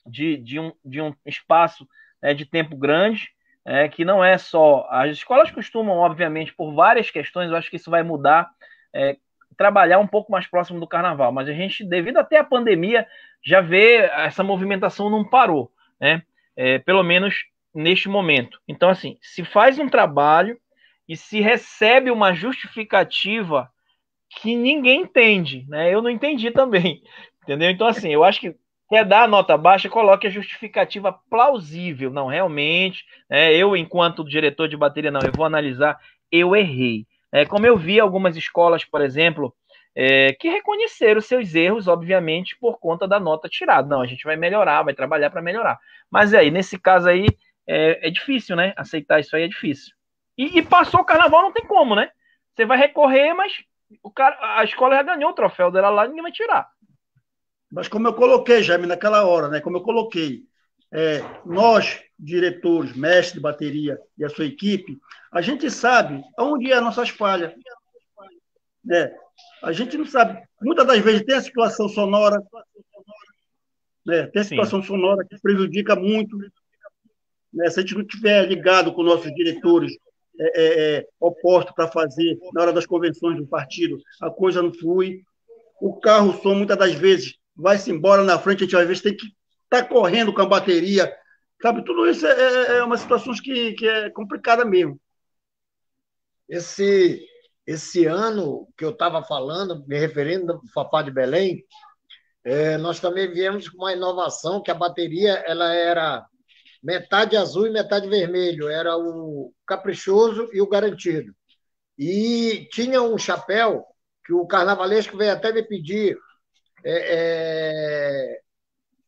de, de, um, de um espaço né, de tempo grande, é, que não é só. As escolas costumam, obviamente, por várias questões, eu acho que isso vai mudar. É, trabalhar um pouco mais próximo do carnaval, mas a gente, devido até a pandemia, já vê essa movimentação não parou, né? É, pelo menos neste momento. Então, assim, se faz um trabalho e se recebe uma justificativa que ninguém entende, né? Eu não entendi também, entendeu? Então, assim, eu acho que quer dar a nota baixa, coloque a justificativa plausível. Não, realmente, né, eu, enquanto diretor de bateria, não, eu vou analisar, eu errei. É, como eu vi algumas escolas, por exemplo, é, que reconheceram seus erros, obviamente, por conta da nota tirada. Não, a gente vai melhorar, vai trabalhar para melhorar. Mas aí, nesse caso aí, é, é, difícil, né? Aceitar isso aí é difícil. E, e, passou o carnaval, não tem como, né? Você vai recorrer, mas o cara, a escola já ganhou o troféu dela lá, ninguém vai tirar. Mas como eu coloquei, Jaime, naquela hora, né? Como eu coloquei, é, nós, diretores, mestres de bateria e a sua equipe, a gente sabe onde é a nossa falha. Né? A gente não sabe. Muitas das vezes tem a situação sonora, né? tem a situação Sim. sonora que prejudica muito. Né? Se a gente não estiver ligado com nossos diretores é, é, é opostos para fazer na hora das convenções do partido, a coisa não flui. O carro, o som, muitas das vezes, vai-se embora na frente, a gente às vezes tem que estar tá correndo com a bateria. Sabe, tudo isso é, é, é uma situação que, que é complicada mesmo. Esse, esse ano que eu estava falando, me referindo ao Fafá de Belém, é, nós também viemos com uma inovação que a bateria ela era metade azul e metade vermelho, era o caprichoso e o garantido. E tinha um chapéu que o carnavalesco veio até me pedir é, é,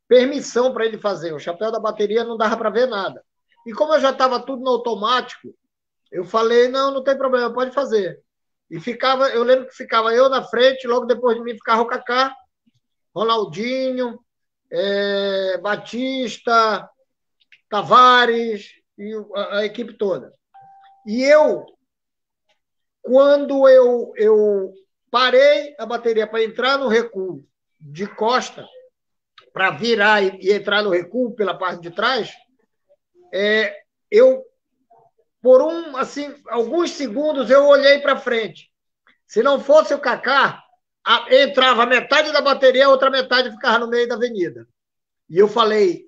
permissão para ele fazer. O chapéu da bateria não dava para ver nada. E como eu já estava tudo no automático, eu falei, não, não tem problema, pode fazer. E ficava, eu lembro que ficava eu na frente, logo depois de mim ficava o Kaká, Ronaldinho, é, Batista, Tavares e a, a, equipe toda. E eu, quando eu, eu parei a bateria para entrar no recuo de costa, para virar e, e, entrar no recuo pela parte de trás, é, eu por um, assim, alguns segundos eu olhei para frente. Se não fosse o Kaká, a, entrava metade da bateria, a outra metade ficava no meio da avenida. E eu falei,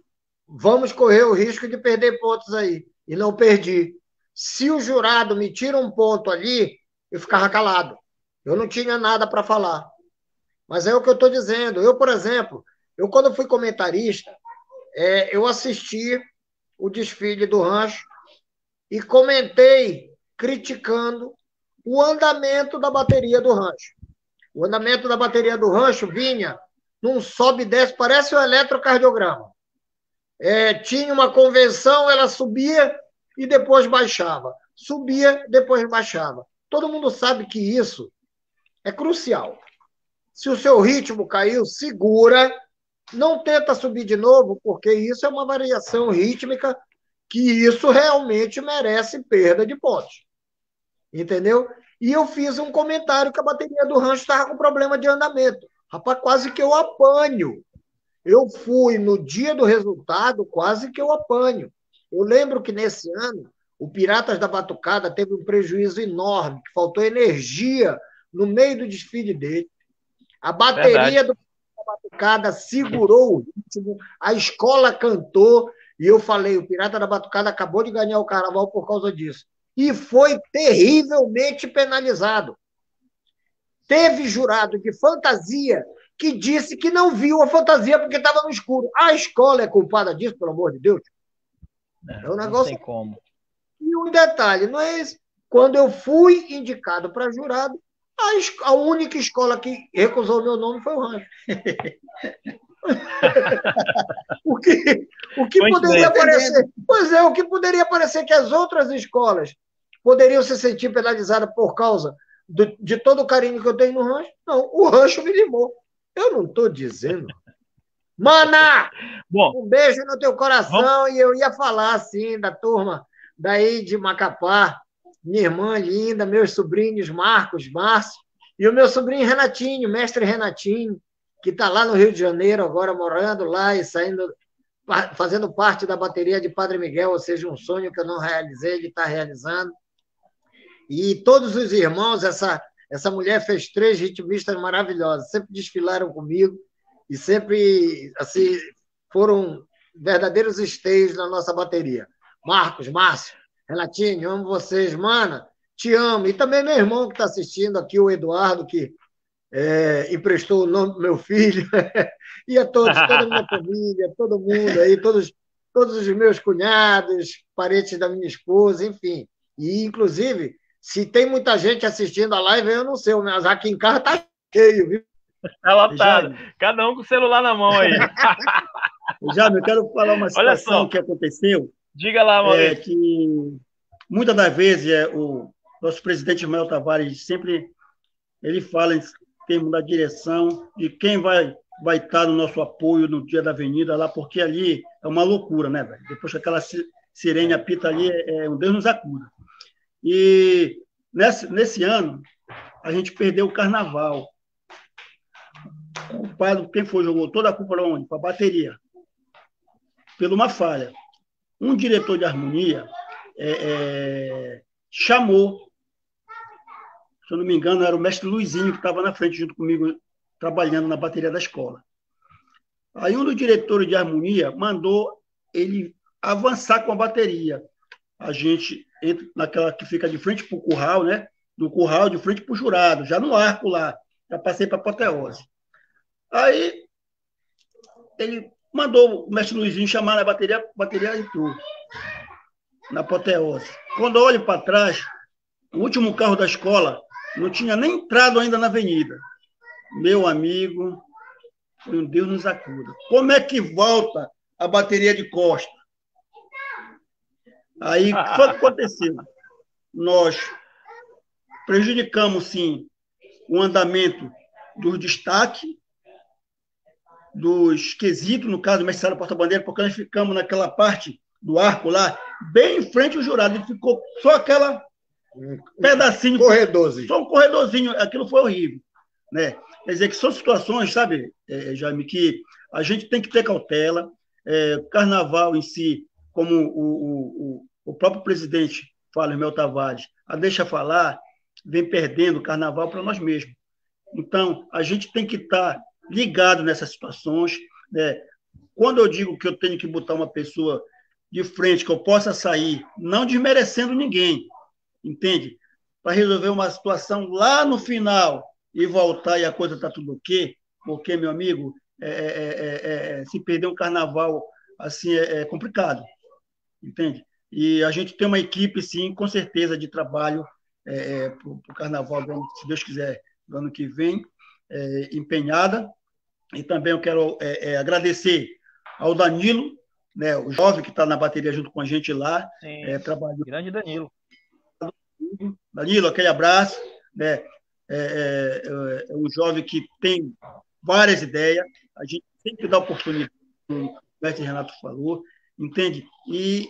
vamos correr o risco de perder pontos aí. E não perdi. Se o jurado me tira um ponto ali, eu ficava calado. Eu não tinha nada para falar. Mas é o que eu estou dizendo. Eu, por exemplo, eu quando fui comentarista, é, eu assisti o desfile do rancho e comentei criticando o andamento da bateria do rancho. O andamento da bateria do rancho vinha num sobe e desce, parece um eletrocardiograma. É, tinha uma convenção, ela subia e depois baixava. Subia, depois baixava. Todo mundo sabe que isso é crucial. Se o seu ritmo caiu, segura, não tenta subir de novo, porque isso é uma variação rítmica que isso realmente merece perda de pontos. Entendeu? E eu fiz um comentário que a bateria do rancho estava com problema de andamento. Rapaz, quase que eu apanho. Eu fui no dia do resultado, quase que eu apanho. Eu lembro que nesse ano, o Piratas da Batucada teve um prejuízo enorme, que faltou energia no meio do desfile dele. A bateria Verdade. do Batucada segurou o ritmo, a escola cantou, e eu falei, o Pirata da Batucada acabou de ganhar o carnaval por causa disso. E foi terrivelmente penalizado. Teve jurado de fantasia que disse que não viu a fantasia porque estava no escuro. A escola é culpada disso, pelo amor de Deus? É, é um negócio. Não tem como. E um detalhe, não é esse. Quando eu fui indicado para jurado, a, a, única escola que recusou meu nome foi o Rancho. o que, o que poderia parecer. Pois é, o que poderia parecer que as outras escolas poderiam se sentir penalizadas por causa do, de todo o carinho que eu tenho no rancho. Não, o rancho me limou. Eu não estou dizendo Mana! Bom, um beijo no teu coração e eu ia falar assim da turma daí de Macapá, minha irmã linda, meus sobrinhos Marcos, Márcio e o meu sobrinho Renatinho, mestre Renatinho, que está lá no Rio de Janeiro agora morando lá e saindo fazendo parte da bateria de Padre Miguel, ou seja, um sonho que eu não realizei, ele está realizando. E todos os irmãos, essa, essa mulher fez três ritmistas maravilhosas, sempre desfilaram comigo e sempre assim foram verdadeiros esteios na nossa bateria. Marcos, Márcio, Renatinho, amo vocês, mana, te amo. E também meu irmão que está assistindo aqui, o Eduardo, que é, emprestou o nome do meu filho, e a todos, toda a minha família, todo mundo aí, todos, todos os meus cunhados, parentes da minha esposa, enfim. E, inclusive, se tem muita gente assistindo a live, eu não sei, mas aqui em casa tá cheio, viu? Tá lotado. Cada um com o celular na mão aí. Já, eu quero falar uma situação que aconteceu. Diga lá, Maurício. É que muitas das vezes é, o nosso presidente Manuel Tavares sempre ele fala em termos da direção de quem vai vai estar no nosso apoio no dia da avenida lá, porque ali é uma loucura, né, velho? Depois que aquela sirene apita ali, é, é um Deus nos acuda. E nesse, nesse ano, a gente perdeu o carnaval. O padre, quem foi, jogou toda a culpa para onde? Para a bateria. Por uma falha. Um diretor de harmonia é, é, chamou se eu não me engano, era o mestre Luizinho que estava na frente junto comigo, trabalhando na bateria da escola. Aí um dos diretores de harmonia mandou ele avançar com a bateria. A gente entra naquela que fica de frente para o curral, né? Do curral de frente para o jurado, já no arco lá. Já passei para a apoteose. Aí ele mandou o mestre Luizinho chamar na bateria, a bateria entrou na apoteose. Quando eu olho para trás, o último carro da escola não tinha nem entrado ainda na avenida. Meu amigo, um Deus nos acuda. Como é que volta a bateria de Costa? Aí, o que aconteceu? Nós prejudicamos, sim, o andamento dos destaques, dos quesitos, no caso do mestre porta-bandeira, porque nós ficamos naquela parte do arco lá, bem em frente ao jurado. Ele ficou só aquela um pedacinho. Corredorzinho. Só um corredorzinho. Aquilo foi horrível. Né? Quer dizer, que são situações, sabe, é, Jaime, que a gente tem que ter cautela. É, carnaval em si, como o, o, o próprio presidente fala, Mel Tavares, a deixa falar, vem perdendo o carnaval para nós mesmos. Então, a gente tem que estar tá ligado nessas situações. Né? Quando eu digo que eu tenho que botar uma pessoa de frente, que eu possa sair, não desmerecendo ninguém, entende? Para resolver uma situação lá no final e voltar e a coisa está tudo ok, porque, meu amigo, é, é, é, se perder um carnaval assim é, complicado, entende? E a gente tem uma equipe, sim, com certeza, de trabalho para o carnaval, se Deus quiser, no ano que vem, empenhada. E também eu quero agradecer ao Danilo, né, o jovem que está na bateria junto com a gente lá, Sim, trabalhando. Grande Danilo. Danilo, aquele abraço. Né? É, é, é, é, um jovem que tem várias ideias, a gente sempre dá oportunidade, como o mestre Renato falou, entende? E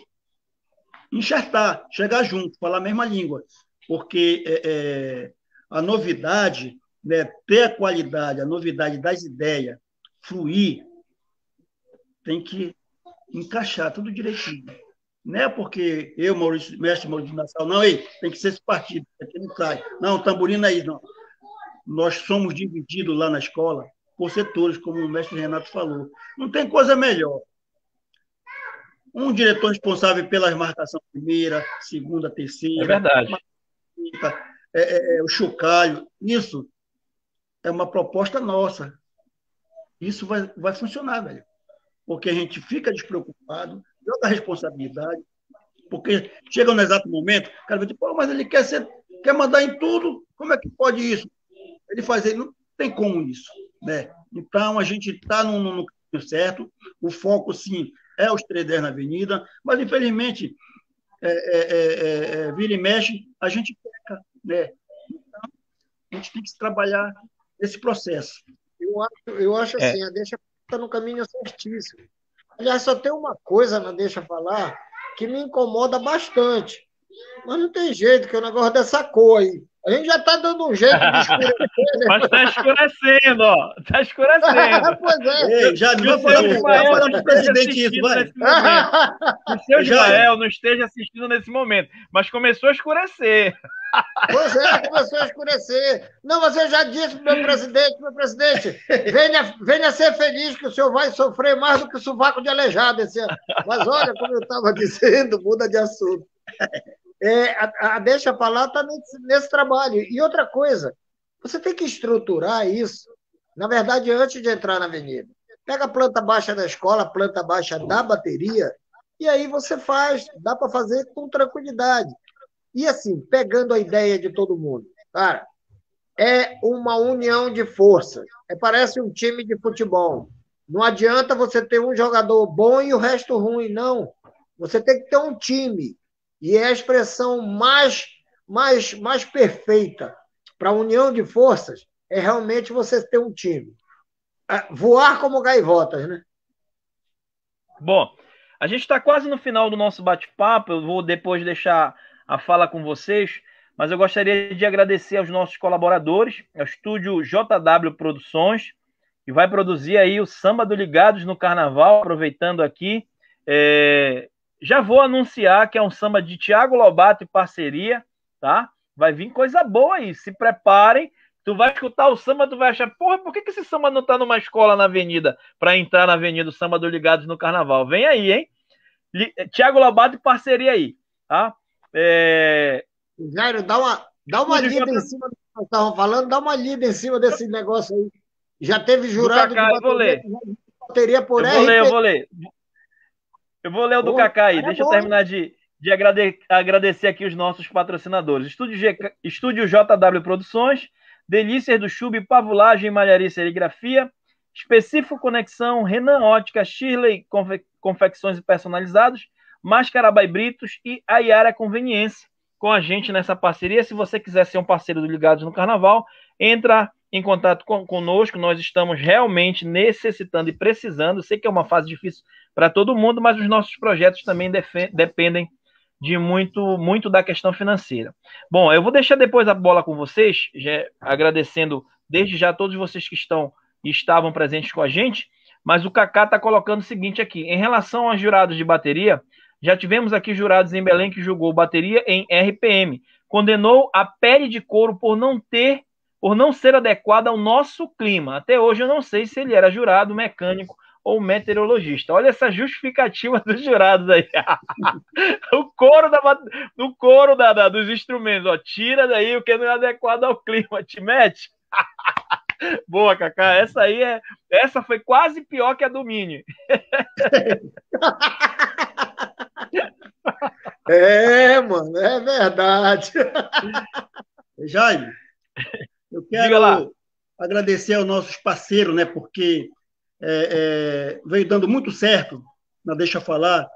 enxertar, chegar junto, falar a mesma língua, porque é, é, a novidade, né, ter a qualidade, a novidade das ideias, fluir, tem que encaixar tudo direitinho. Não é porque eu, Maurício, mestre Maurício Nassau, não, ei, tem que ser esse partido, aqui não sai. Não, tamborino aí, não. Nós somos divididos lá na escola por setores, como o mestre Renato falou. Não tem coisa melhor. Um diretor responsável pelas marcações primeira, segunda, terceira. É verdade. É, é, é, o chocalho. Isso é uma proposta nossa. Isso vai, vai funcionar, velho. Porque a gente fica despreocupado, joga a responsabilidade, porque chega no exato momento, o cara vai dizer, pô, mas ele quer, ser, quer mandar em tudo, como é que pode isso? Ele faz, ele não tem como isso, né? Então, a gente está no, no, caminho certo, o foco, sim, é os 310 na avenida, mas, infelizmente, é, é, é, é, vira e mexe, a gente peca, né? Então, a gente tem que trabalhar esse processo. Eu acho, eu acho é. assim, deixa está no caminho certíssimo. Aliás, só tem uma coisa, não deixa falar, que me incomoda bastante. Mas não tem jeito, que é o negócio dessa cor aí. A gente já está dando um jeito de escurecer. Né? Mas está escurecendo, ó. Está escurecendo. pois é. Ei, já não vou falar para o presidente isso, vai. O seu Israel não esteja assistindo nesse momento, mas começou a escurecer. Pois é, começou a escurecer. Não, mas eu já disse para meu presidente, meu presidente, venha, venha ser feliz que o senhor vai sofrer mais do que o sovaco de aleijado esse ano. Mas olha, como eu estava dizendo, muda de assunto. É, a, a Deixa Falar está nesse, nesse trabalho. E outra coisa, você tem que estruturar isso, na verdade, antes de entrar na avenida. Pega a planta baixa da escola, a planta baixa da bateria, e aí você faz, dá para fazer com tranquilidade. E assim, pegando a ideia de todo mundo, cara, é uma união de forças. É, parece um time de futebol. Não adianta você ter um jogador bom e o resto ruim, não. Você tem que ter um time. E é a expressão mais, mais, mais perfeita para a união de forças é realmente você ter um time. É, voar como gaivotas, né? Bom, a gente está quase no final do nosso bate-papo. Eu vou depois deixar a fala com vocês, mas eu gostaria de agradecer aos nossos colaboradores, ao estúdio JW Produções, que vai produzir aí o Samba do Ligados no Carnaval, aproveitando aqui. É, já vou anunciar que é um samba de Tiago Lobato e parceria, tá? Vai vir coisa boa aí, se preparem. Tu vai escutar o samba, tu vai achar, porra, por que, que esse samba não tá numa escola na avenida para entrar na avenida o samba do Ligados no Carnaval? Vem aí, hein? Tiago Lobato e parceria aí, tá? É... Jairo, dá uma, dá uma lida em cima do que nós estávamos falando, dá uma lida em cima desse negócio aí. Já teve jurado Cacá, de bateria, eu vou ler. bateria por eu vou ler, eu vou ler. Eu vou ler o do Pô, Cacá aí. Deixa bom. eu terminar de, de agrade, agradecer aqui os nossos patrocinadores. Estúdio, G, Estúdio JW Produções, Delícias do Chub, Pavulagem, Malharia e Serigrafia, Específico Conexão, Renan Ótica, Shirley Confe, Confecções e Personalizados, Mascarabai Britos e a Yara Conveniência com a gente nessa parceria. Se você quiser ser um parceiro do Ligados no Carnaval, entra em contato com, conosco. Nós estamos realmente necessitando e precisando. Sei que é uma fase difícil para todo mundo, mas os nossos projetos também dependem de muito, muito da questão financeira. Bom, eu vou deixar depois a bola com vocês, já, agradecendo desde já todos vocês que estão estavam presentes com a gente. Mas o Kaká está colocando o seguinte aqui: em relação aos jurados de bateria, já tivemos aqui jurados em Belém que julgou bateria em RPM. Condenou a pele de couro por não ter, por não ser adequada ao nosso clima. Até hoje eu não sei se ele era jurado, mecânico ou meteorologista. Olha essa justificativa dos jurados aí. o couro, da, o da, da, dos instrumentos. Ó, tira daí o que não é adequado ao clima. Te mete. Boa, Cacá. Essa aí é. Essa foi quase pior que a do Mini. É, mano, é verdade. Jaime, eu quero agradecer aos nossos parceiros, né? Porque é, é, veio dando muito certo, na Deixa Falar,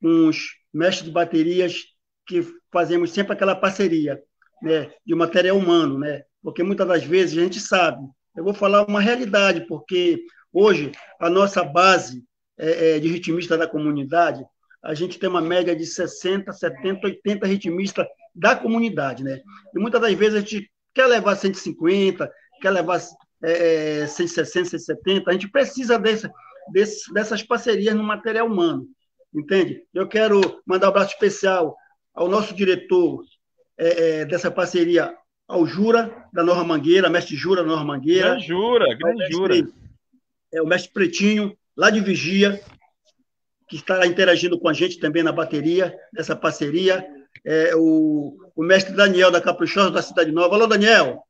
com os mestres de baterias que fazemos sempre aquela parceria, né? De material humano, né? Porque muitas das vezes a gente sabe. Eu vou falar uma realidade, porque hoje a nossa base é, é de ritmista da comunidade a gente tem uma média de 60, 70, 80 ritmistas da comunidade, né? E muitas das vezes a gente quer levar 150, quer levar é, 160, 170, a gente precisa desse, desse, dessas parcerias no material humano, entende? Eu quero mandar um abraço especial ao nosso diretor é, é, dessa parceria, ao Jura, da Norra Mangueira, mestre Jura da Norra Mangueira. Grande Jura, grande Jura. É o mestre Pretinho, lá de Vigia, que está interagindo com a gente também na bateria, nessa parceria. É, o, o mestre Daniel da Caprichosa da Cidade Nova. Alô, Daniel!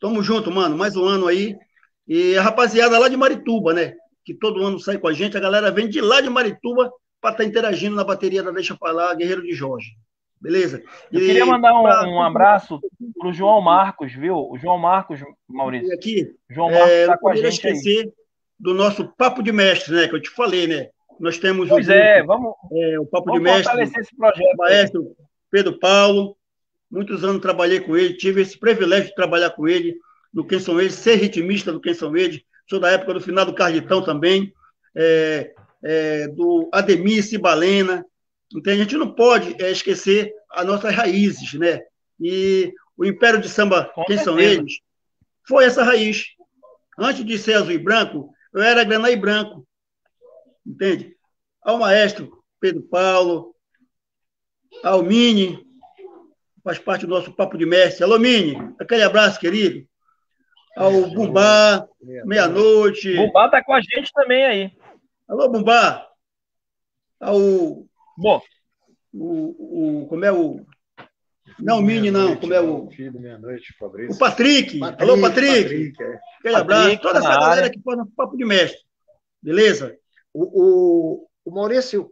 Tamo junto, mano. Mais um ano aí. E a rapaziada lá de Marituba, né? Que todo ano sai com a gente. A galera vem de lá de Marituba para estar tá interagindo na bateria da Deixa Falar, Guerreiro de Jorge. Beleza? E, Eu queria mandar um, pra... um abraço para o João Marcos, viu? O João Marcos, Maurício. E aqui, João Marcos é, tá com a gente esquecer aí. do nosso papo de mestre, né? Que eu te falei, né? Nós temos pois o, é, vamos, é, o Papo vamos de Mestre, esse projeto, maestro Pedro Paulo. Muitos anos trabalhei com ele, tive esse privilégio de trabalhar com ele no Quem São Eles, ser ritmista do Quem São Eles. sou da época do final do Carlitão também, é, é, do Ademir Cibalena. Então, a gente não pode é, esquecer as nossas raízes, né? E o Império de Samba, Com quem certeza. são eles? Foi essa raiz. Antes de ser azul e branco, eu era grana e branco. Entende? Ao maestro Pedro Paulo, ao Mini, faz parte do nosso papo de mestre. Alô, Mini, aquele abraço, querido. Ao Bumbá, meia-noite. Bumbá tá com a gente também aí. Alô, Bumbá. Ao. Bom. O, o, como é o. Não, o Mini, não. Como é o. Filho meia-noite, Fabrício. O Patrick. Patrick Alô, Patrick. Patrick é. Aquele abraço. Toda essa galera que faz no papo de mestre. Beleza? O, o, o Maurício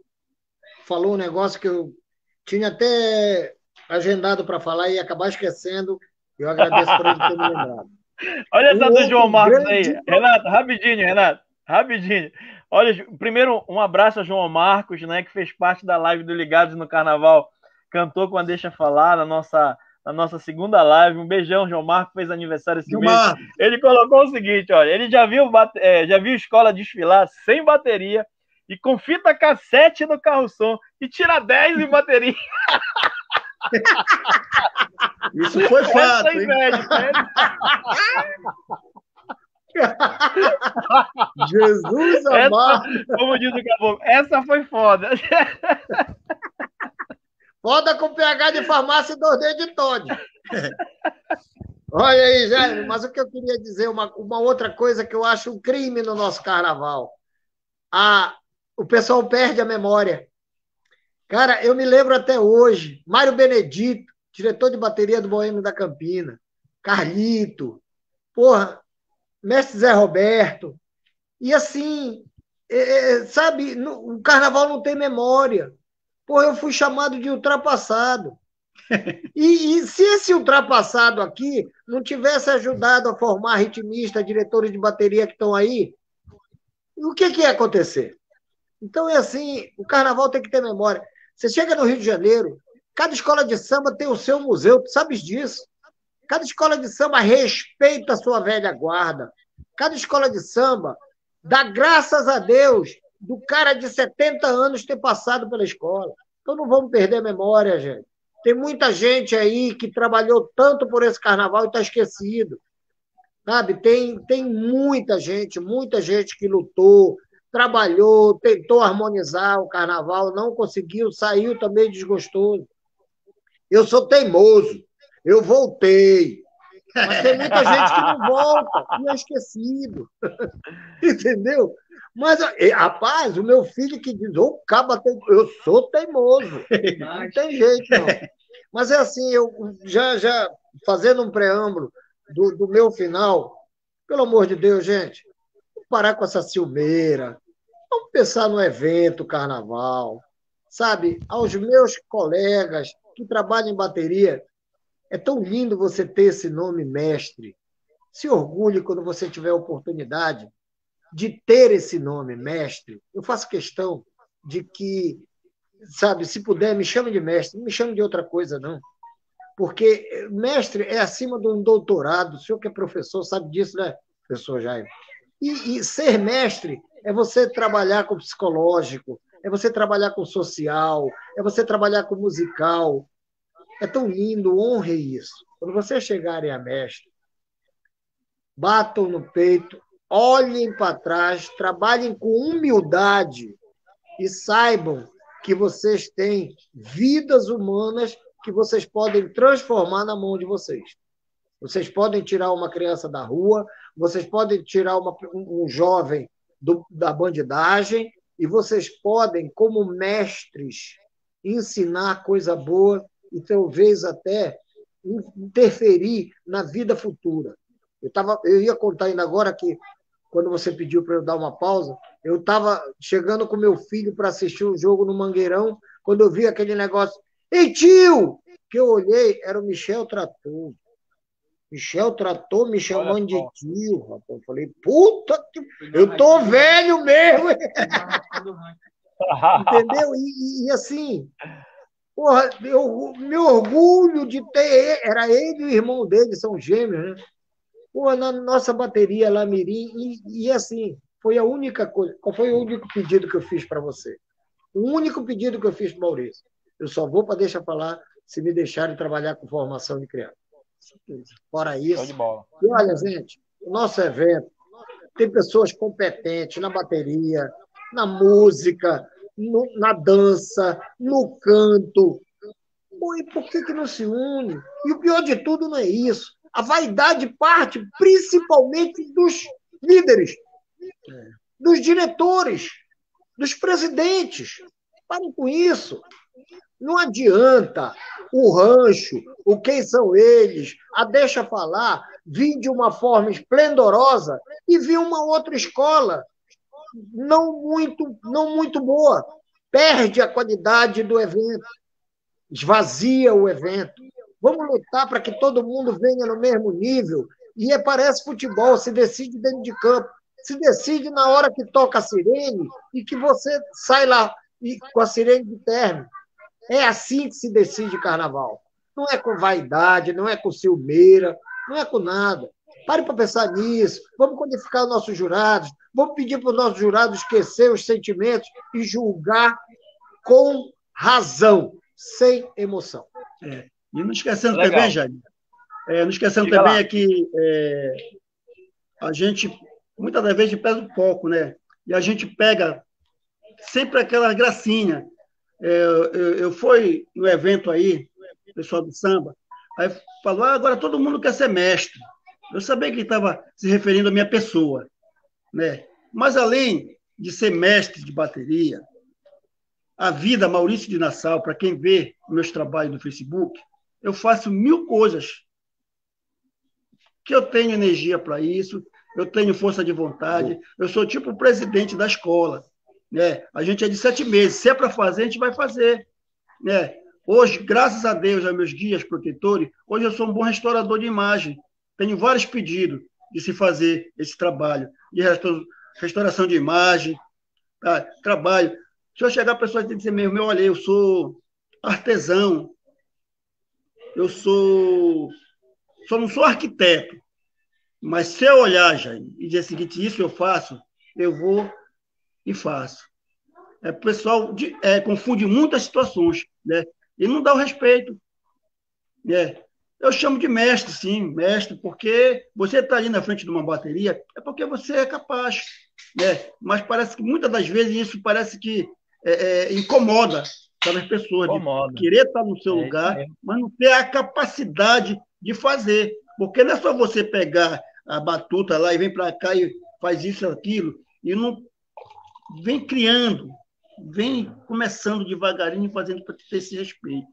falou um negócio que eu tinha até agendado para falar e acabar esquecendo. Eu agradeço por ele ter me lembrado. Olha essa do João Marcos aí. Renato, rapidinho, Renato. Rapidinho. Olha, primeiro, um abraço a João Marcos, né, que fez parte da live do Ligados no Carnaval. Cantou com a Deixa Falar na nossa, na nossa segunda live. Um beijão, João Marcos, fez aniversário esse João mês. Marcos. Ele colocou o seguinte, olha, ele já viu, é, já viu escola desfilar sem bateria e com fita cassete no carro som e tira 10 em bateria. Isso foi fato. Essa inveja, Jesus amado. Como diz o caboclo, essa foi foda. Foda com PH de farmácia e dois dedos de Todd. Olha aí, Jair, mas o que eu queria dizer, uma, uma outra coisa que eu acho um crime no nosso carnaval. A, o pessoal perde a memória. Cara, eu me lembro até hoje, Mário Benedito, diretor de bateria do Boêmio da Campina, Carlito, porra, mestre Zé Roberto. E assim, é, é sabe, no, o carnaval não tem memória. Porra, eu fui chamado de ultrapassado. E, e, se esse ultrapassado aqui não tivesse ajudado a formar ritmista, diretores de bateria que estão aí, o que, que ia acontecer? Então é assim, o carnaval tem que ter memória. Você chega no Rio de Janeiro, cada escola de samba tem o seu museu, tu sabes disso. Cada escola de samba respeita a sua velha guarda. Cada escola de samba dá graças a Deus do cara de 70 anos ter passado pela escola. Então não vamos perder a memória, gente. Tem muita gente aí que trabalhou tanto por esse carnaval e está esquecido. Sabe? Tem, tem muita gente, muita gente que lutou, trabalhou, tentou harmonizar o carnaval, não conseguiu, saiu também desgostoso. Eu sou teimoso, eu voltei. Mas tem muita gente que não volta, que é esquecido. Entendeu? Mas, rapaz, o meu filho que diz, ô, caba, eu sou teimoso. Não tem jeito, não. Mas é assim, eu já, já fazendo um preâmbulo do, do meu final, pelo amor de Deus, gente, parar com essa ciumeira. Vamos pensar no evento, carnaval. Sabe, aos meus colegas que trabalham em bateria, é tão lindo você ter esse nome mestre. Se orgulhe quando você tiver a oportunidade de ter esse nome mestre. Eu faço questão de que, sabe, se puder, me chame de mestre, não me chame de outra coisa, não. Porque mestre é acima de um doutorado. O senhor que é professor sabe disso, né, professor Jair? E, e ser mestre é você trabalhar com psicológico, é você trabalhar com social, é você trabalhar com musical. É tão lindo, honre isso. Quando vocês chegarem a mestre, batam no peito, olhem para trás, trabalhem com humildade e saibam que vocês têm vidas humanas que vocês podem transformar na mão de vocês. Vocês podem tirar uma criança da rua, vocês podem tirar uma, um, jovem do, da bandidagem, e vocês podem, como mestres, ensinar coisa boa e talvez até interferir na vida futura. Eu, tava, eu ia contar ainda agora que, quando você pediu para eu dar uma pausa, eu estava chegando com meu filho para assistir um jogo no Mangueirão, quando eu vi aquele negócio. Ei, tio! Que eu olhei, era o Michel Trator. Michel tratou me chamando de tio, rapaz. Eu falei, puta que. Eu tô velho mesmo! Entendeu? E, e, assim, porra, eu, meu orgulho de ter. Era ele e o irmão dele, são gêmeos, né? Pô, na nossa bateria lá, Mirim, e, e assim, foi a única coisa. Qual foi o único pedido que eu fiz para você? O único pedido que eu fiz para Maurício. Eu só vou para deixar falar se me deixarem trabalhar com formação de criança. Fora isso. E olha, gente, o nosso evento tem pessoas competentes na bateria, na música, no, na dança, no canto. Pô, e por que, que não se une? E o pior de tudo não é isso. A vaidade parte principalmente dos líderes, dos diretores, dos presidentes. Parem com isso. Não adianta o rancho, o quem são eles, a deixa falar, vir de uma forma esplendorosa e vir uma outra escola não muito, não muito boa. Perde a qualidade do evento, esvazia o evento. Vamos lutar para que todo mundo venha no mesmo nível. E é, parece futebol, se decide dentro de campo. Se decide na hora que toca a sirene e que você sai lá com a sirene de término. É assim que se decide carnaval. Não é com vaidade, não é com ciumeira, não é com nada. Pare para pensar nisso. Vamos qualificar os nossos jurados. Vamos pedir para os nossos jurados esquecer os sentimentos e julgar com razão, sem emoção. É. E não esquecendo Legal. também, Jair, é, não esquecendo Diga também lá. é que é, a gente, muitas das vezes, pesa um pouco, né? E a gente pega sempre aquela gracinha. É, eu, eu fui no evento aí, pessoal do samba, aí falou, ah, agora todo mundo quer ser mestre. Eu sabia que estava se referindo à minha pessoa, né? Mas além de ser mestre de bateria, a vida Maurício de Nassau, para quem vê meus trabalhos no Facebook, eu faço mil coisas que eu tenho energia para isso, eu tenho força de vontade, eu sou tipo o presidente da escola. Né? A gente é de sete meses, se é para fazer, a gente vai fazer. Né? Hoje, graças a Deus, a meus guias protetores, hoje eu sou um bom restaurador de imagem. Tenho vários pedidos de se fazer esse trabalho de restauração de imagem, tá? trabalho. Se eu chegar a pessoa e dizer mesmo, olha, eu sou artesão, eu sou. Só não sou arquiteto. Mas se eu olhar, já e dizer o seguinte, isso eu faço, eu vou e faço. É, o pessoal de, é, confunde muitas situações, né? E não dá o respeito. Né? Eu chamo de mestre, sim, mestre, porque você está ali na frente de uma bateria, é porque você é capaz. Né? Mas parece que muitas das vezes isso parece que é, é, incomoda as pessoas, incomoda. de querer estar no seu é, lugar, mas não ter a capacidade de fazer. Porque não é só você pegar a batuta lá e vem para cá e faz isso, aquilo, e não vem criando, vem começando devagarinho, fazendo para ter esse respeito.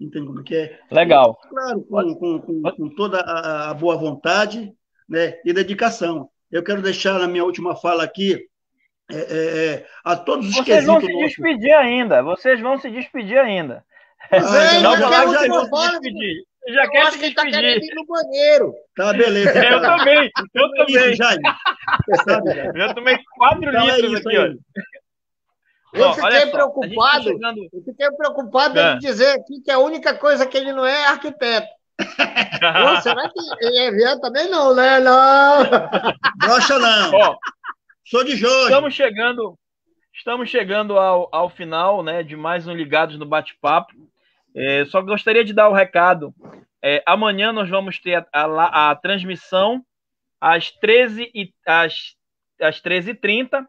Entende como é que é? Legal. Claro, com, com, com, com toda a, a, boa vontade né, e dedicação. Eu quero deixar na minha última fala aqui é, é, é a todos os Vocês vão se despedir ainda. Vocês vão se despedir ainda. Ah, não, já, já, já, já. Já eu quer acho que ele está querendo ir no banheiro. Tá, beleza. Eu também, eu também. Isso, eu tomei quatro então litros é aqui, ó. Eu fiquei só, preocupado. Tá chegando... Eu fiquei preocupado é. de dizer aqui que a única coisa que ele não é é arquiteto. Pô, será que ele é viado também? Não, né? Não. Brocha não. Ó, Sou de Jorge. Estamos chegando, estamos chegando ao, ao final né, de mais um Ligados no Bate-Papo. É, só gostaria de dar o um recado. É, amanhã nós vamos ter a, a, a transmissão às 13 e às, às 13h30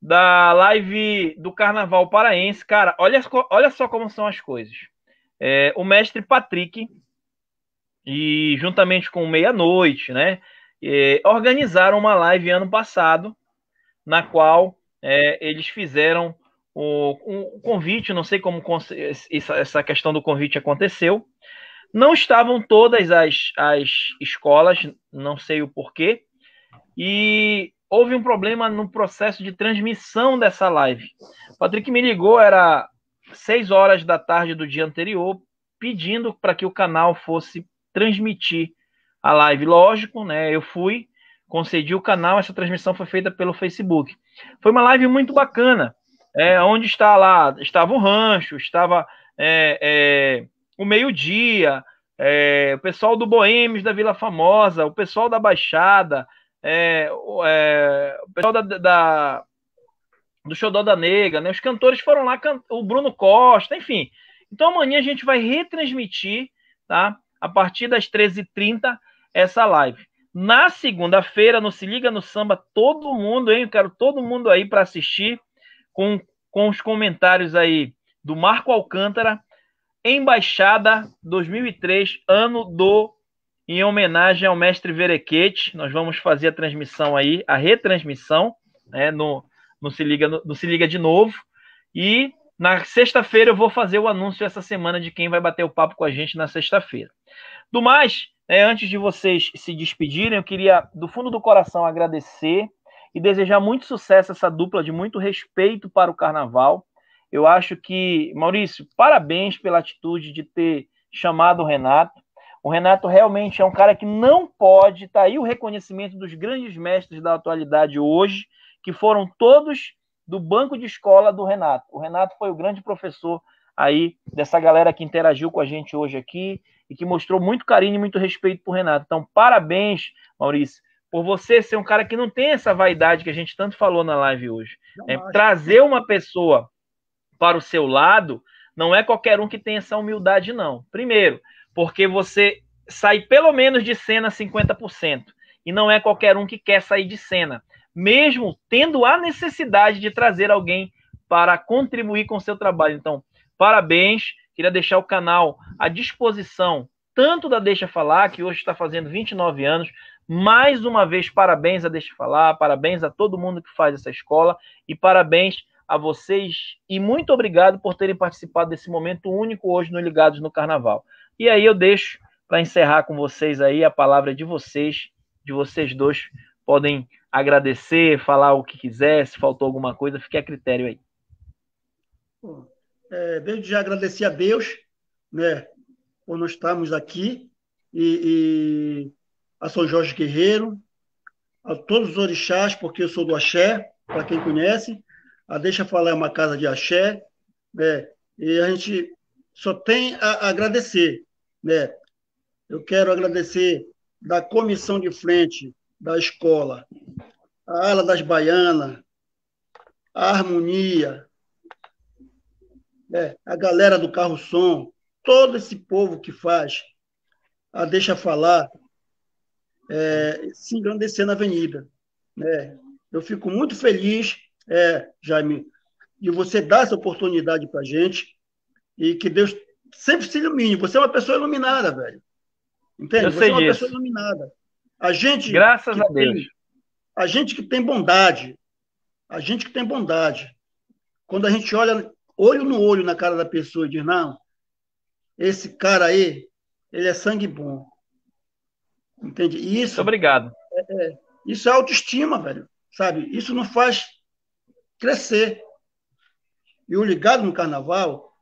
da live do Carnaval Paraense. Cara, olha, olha só como são as coisas. É, o mestre Patrick, e juntamente com Meia-Noite, né, é, organizaram uma live ano passado, na qual é, eles fizeram o, um convite, não sei como essa questão do convite aconteceu. Não estavam todas as, as escolas, não sei o porquê, e houve um problema no processo de transmissão dessa live. O Patrick me ligou, era 6 horas da tarde do dia anterior, pedindo para que o canal fosse transmitir a live. Lógico, né? Eu fui, concedi o canal, essa transmissão foi feita pelo Facebook. Foi uma live muito bacana, é, onde está lá, estava o rancho, estava é, é, o meio-dia, é, o pessoal do Boêmios da Vila Famosa, o pessoal da Baixada, é, é, o pessoal da, da, do Xodó da Nega, né? Os cantores foram lá, o Bruno Costa, enfim. Então amanhã a gente vai retransmitir, tá? A partir das 13h30, essa live. Na segunda-feira, no Se Liga no Samba, todo mundo, hein? Eu quero todo mundo aí para assistir com, com os comentários aí do Marco Alcântara, Embaixada 2003, ano do em homenagem ao mestre Verequete. Nós vamos fazer a transmissão aí, a retransmissão, né, no, no, Se, Liga, no, no Se Liga de novo. E na sexta-feira eu vou fazer o anúncio essa semana de quem vai bater o papo com a gente na sexta-feira. Do mais, né, antes de vocês se despedirem, eu queria, do fundo do coração, agradecer e desejar muito sucesso essa dupla de muito respeito para o carnaval. Eu acho que, Maurício, parabéns pela atitude de ter chamado o Renato. O Renato realmente é um cara que não pode, tá aí o reconhecimento dos grandes mestres da atualidade hoje, que foram todos do banco de escola do Renato. O Renato foi o grande professor aí dessa galera que interagiu com a gente hoje aqui e que mostrou muito carinho e muito respeito por Renato. Então, parabéns, Maurício, por você ser um cara que não tem essa vaidade que a gente tanto falou na live hoje. É, trazer uma pessoa para o seu lado não é qualquer um que tem essa humildade, não. Primeiro, porque você sai pelo menos de cena 50%. E não é qualquer um que quer sair de cena, mesmo tendo a necessidade de trazer alguém para contribuir com o seu trabalho. Então, parabéns. Queria deixar o canal à disposição, tanto da Deixa Falar, que hoje está fazendo 29 anos. Mais uma vez, parabéns a Deixa Falar, parabéns a todo mundo que faz essa escola e parabéns a vocês e muito obrigado por terem participado desse momento único hoje no Ligados no Carnaval. E aí eu deixo para encerrar com vocês aí a palavra de vocês, de vocês dois podem agradecer, falar o que quiser, se faltou alguma coisa, fique a critério aí. É, desde já agradecer a Deus, né, por nós estarmos aqui e, e a São Jorge Guerreiro, a todos os orixás, porque eu sou do Axé, para quem conhece, a Deixa Falar é uma casa de axé, né? e a gente só tem a agradecer. Né? Eu quero agradecer da comissão de frente da escola, a ala das baianas, a harmonia, né? a galera do carro-som, todo esse povo que faz a Deixa Falar é, se engrandecer na avenida. Né? Eu fico muito feliz é, Jaime, de você dar essa oportunidade para gente e que Deus sempre se ilumine. Você é uma pessoa iluminada, velho. Entende? Eu você é uma disso. pessoa iluminada. A gente. Graças a Deus. Tem, a gente que tem bondade, a gente que tem bondade, quando a gente olha olho no olho na cara da pessoa e diz: não, esse cara aí, ele é sangue bom. Entende? E isso. Muito obrigado. É, é, isso é autoestima, velho. Sabe? Isso não faz crescer. E o Ligado no Carnaval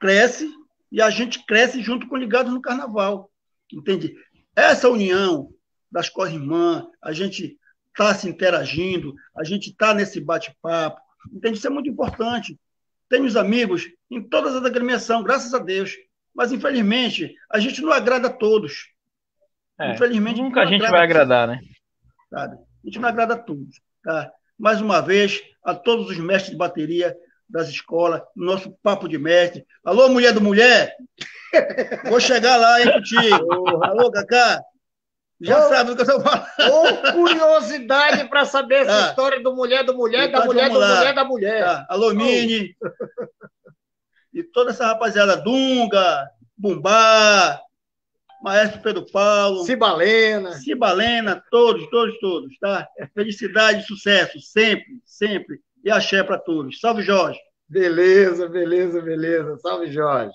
cresce e a gente cresce junto com o Ligado no Carnaval. Entende? Essa união das corrimãs, a gente está se interagindo, a gente está nesse bate-papo. Entende? Isso é muito importante. Tenho os amigos em todas as agremiações, graças a Deus. Mas, infelizmente, a gente não agrada a todos. É, infelizmente, nunca a gente vai agradar, né? Sabe? A gente não agrada a todos. Tá? Mais uma vez, a todos os mestres de bateria das escolas, nosso papo de mestre. Alô, mulher do mulher! Vou chegar lá, hein, contigo. Alô, Cacá? Já Ô, sabe do que eu estou falando. Ô, curiosidade para saber essa Ah. história do mulher, do mulher, da Então, mulher, do lá. mulher, da mulher. Tá, Alô, Mini. E toda essa rapaziada, Dunga, Bumbá, Maestro Pedro Paulo, Cibalena. Cibalena, todos, todos, todos, tá? Felicidade, sucesso, sempre, sempre. E axé para todos. Salve, Jorge. Beleza, beleza, beleza. Salve, Jorge.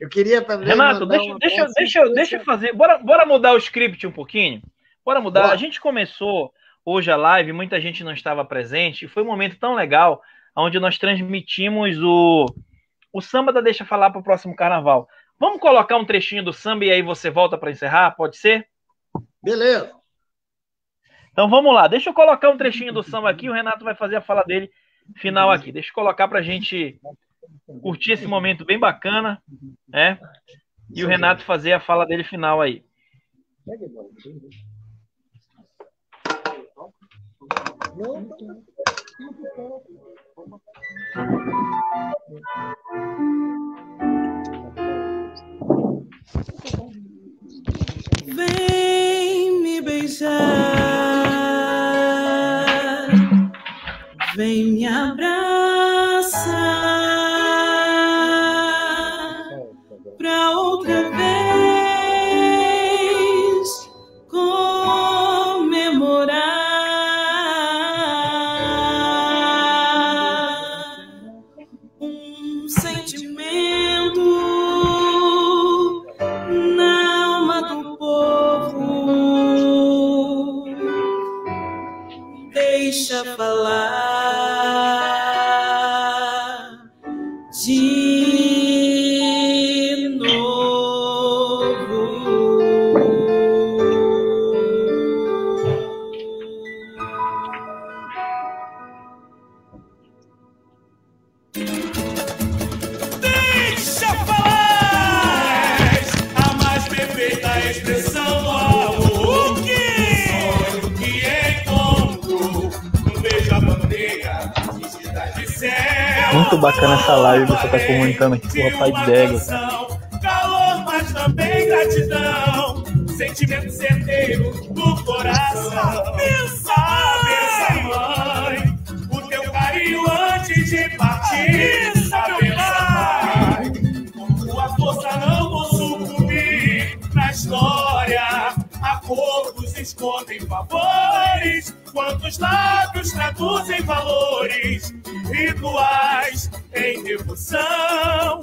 Eu queria também. Renato, deixa, deixa, deixa, eu- deixa eu fazer. Bora, bora mudar o script um pouquinho? Bora mudar. Bora. A gente começou hoje a live, muita gente não estava presente, e foi um momento tão legal onde nós transmitimos o, o samba da Deixa Falar para o próximo carnaval. Vamos colocar um trechinho do samba e aí você volta para encerrar? Pode ser? Beleza. Então vamos lá, deixa eu colocar um trechinho do samba aqui, o Renato vai fazer a fala dele final aqui. Deixa eu colocar para a gente curtir esse momento bem bacana, né? e o Renato fazer a fala dele final aí. Vem me beijar, vem me abraçar bacana essa live você tá comunicando aqui com o rapaz Dego. Emoção, calor, mas também gratidão. Sentimento certeiro do coração. Pensa, pensa, mãe. O teu carinho antes de partir. Pensa, pai. Com tua força não vou sucumbir na história. Acordos escondem favores. Quantos lábios traduzem valores? Rituais em devoção.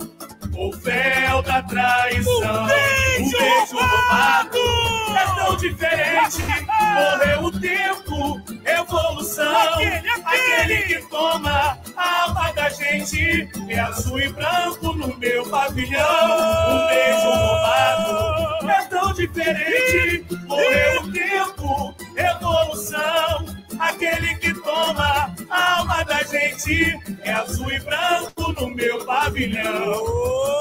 O véu da traição. Um beijo, roubado. É tão diferente. Morreu o tempo. Evolução. Aquele, que toma a alma da gente. É azul e branco no meu pavilhão. Um beijo roubado. É tão diferente. Morreu o tempo. Evolução. Aquele que toma a alma da gente é azul e branco no meu pavilhão.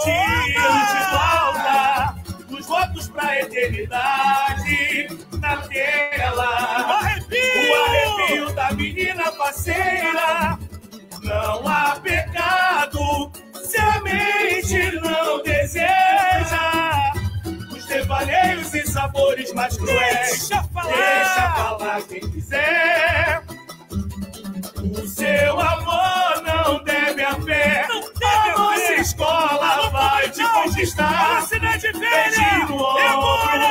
Tiro de volta dos votos pra eternidade na tela. O arrepio da menina parceira. Mais cruéis. Deixa falar, Deixa falar quem quiser. O seu amor não deve a fé. a nossa escola vai te conquistar. Você não é de velha. no ombro,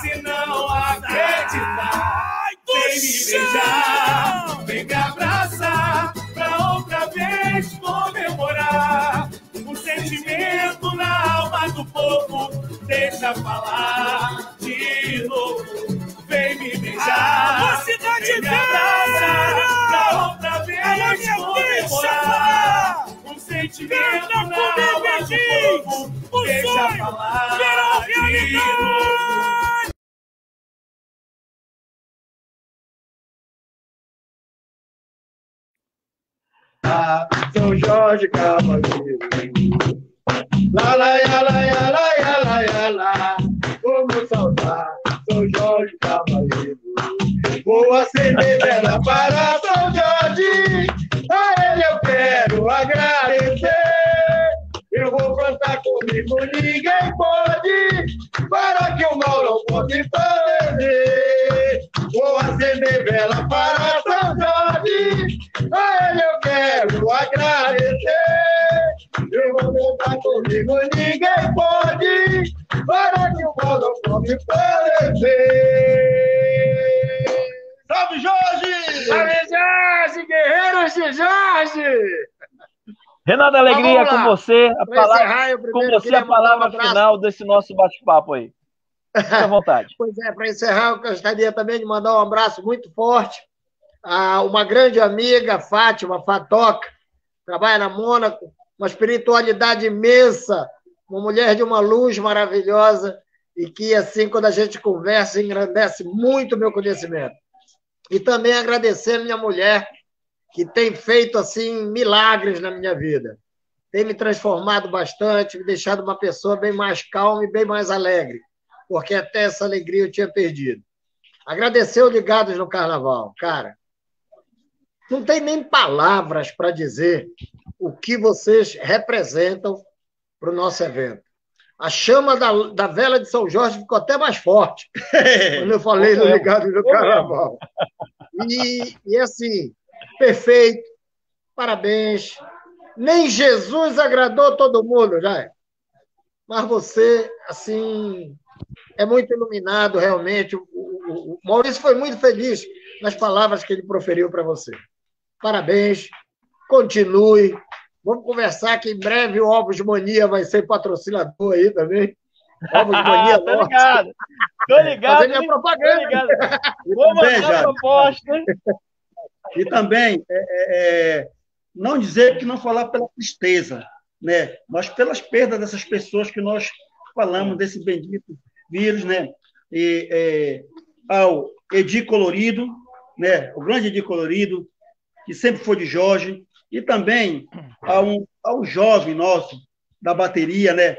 se não acreditar. Vem me beijar, vem me abraçar, pra outra vez comemorar. O sentimento na alma do povo, deixa falar me abraçar, pra outra vez comemorar. Um sentimento na alma do povo, deixa falar de novo. São Jorge Cavaleiro. Lá, lá, lá, lá, lá, lá, lá, lá, lá. Como saudar São Jorge Cavaleiro. Vou acender vela para São Jorge. A ele eu quero agradecer. Eu vou plantar comigo, ninguém pode. Para que o mal não pode fazer. Vou acender vela para São Jorge. A ele eu quero agradecer. Eu vou contar comigo, ninguém pode. Para que o mal não pode falecer. Salve, Jorge! Salve, Jorge! Guerreiros de Jorge! Renato Alegria, Vamos com você, a Pra palavra, com você a palavra um final desse nosso bate-papo aí. Fique à vontade. Pois é, para encerrar, eu gostaria também de mandar um abraço muito forte a uma grande amiga, Fátima Fatoca, trabalha na Mônaco, uma espiritualidade imensa, uma mulher de uma luz maravilhosa e que, assim, quando a gente conversa, engrandece muito o meu conhecimento. E também agradecer a minha mulher, que tem feito, assim, milagres na minha vida. tem me transformado bastante, me deixado uma pessoa bem mais calma e bem mais alegre, porque até essa alegria eu tinha perdido. Agradecer o Ligados no Carnaval, cara. Não tem nem palavras para dizer o que vocês representam para o nosso evento. A chama da, da vela de São Jorge ficou até mais forte quando eu falei no Ligados no Carnaval. E, e assim, perfeito, parabéns. Nem Jesus agradou todo mundo, já. Mas você, assim, é muito iluminado, realmente. O, o, o Maurício foi muito feliz nas palavras que ele proferiu para você. Parabéns, continue. Vamos conversar que em breve o Ovos Mania vai ser patrocinador aí também. Ovos Mania Tô ligado. Tô ligado. Fazer minha propaganda. Ligado. Vou mandar proposta. E também, é, é, é, não dizer que não falar pela tristeza, né? mas pelas perdas dessas pessoas que nós falamos desse bendito vírus, né? E, é, ao Edi Colorido, né? o grande Edi Colorido, que sempre foi de Jorge, e também ao, ao jovem nosso da bateria, né?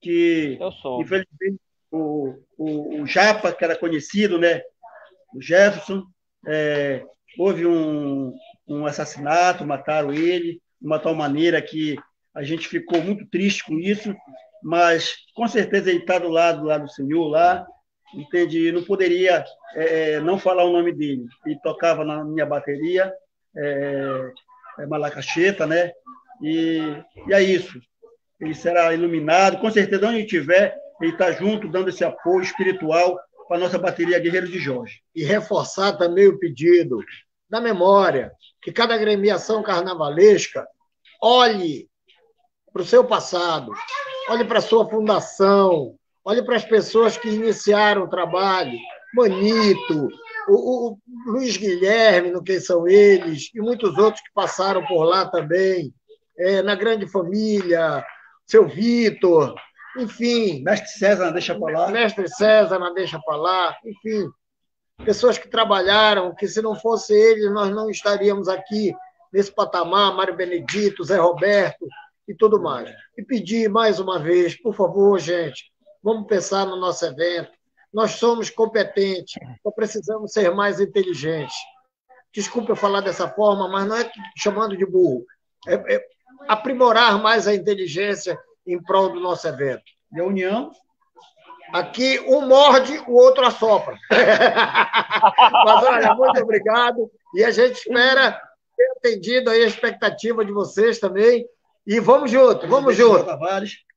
que Eu sou. infelizmente o, o, o Japa, que era conhecido, né? o Jefferson, é, houve um, um assassinato, mataram ele, de uma tal maneira que a gente ficou muito triste com isso, mas com certeza ele está do lado lá do senhor, lá, entende? Não poderia é, não falar o nome dele. Ele tocava na minha bateria, é, é Malacacheta, né? E, e é isso. Ele será iluminado, com certeza, onde estiver, ele está junto, dando esse apoio espiritual para a nossa bateria Guerreiro de Jorge. e reforçar também o pedido da memória, que cada agremiação carnavalesca olhe para o seu passado, olhe para a sua fundação, olhe para as pessoas que iniciaram o trabalho, Manito, o, o Luiz Guilherme, no que são eles, e muitos outros que passaram por lá também, é, na Grande Família, seu Vitor, enfim, Mestre César, deixa para lá. Mestre César, não deixa para lá, enfim, pessoas que trabalharam, que se não fosse eles, nós não estaríamos aqui nesse patamar, Mário Benedito, Zé Roberto e tudo mais. E pedir mais uma vez, por favor, gente, vamos pensar no nosso evento. Nós somos competentes, só precisamos ser mais inteligentes. Desculpa eu falar dessa forma, mas não é chamando de burro. É, é aprimorar mais a inteligência em prol do nosso evento. E a União, Aqui um morde, o outro assopra. Mas olha, muito obrigado. E a gente espera ter atendido aí a expectativa de vocês também. E vamos junto, vamos junto.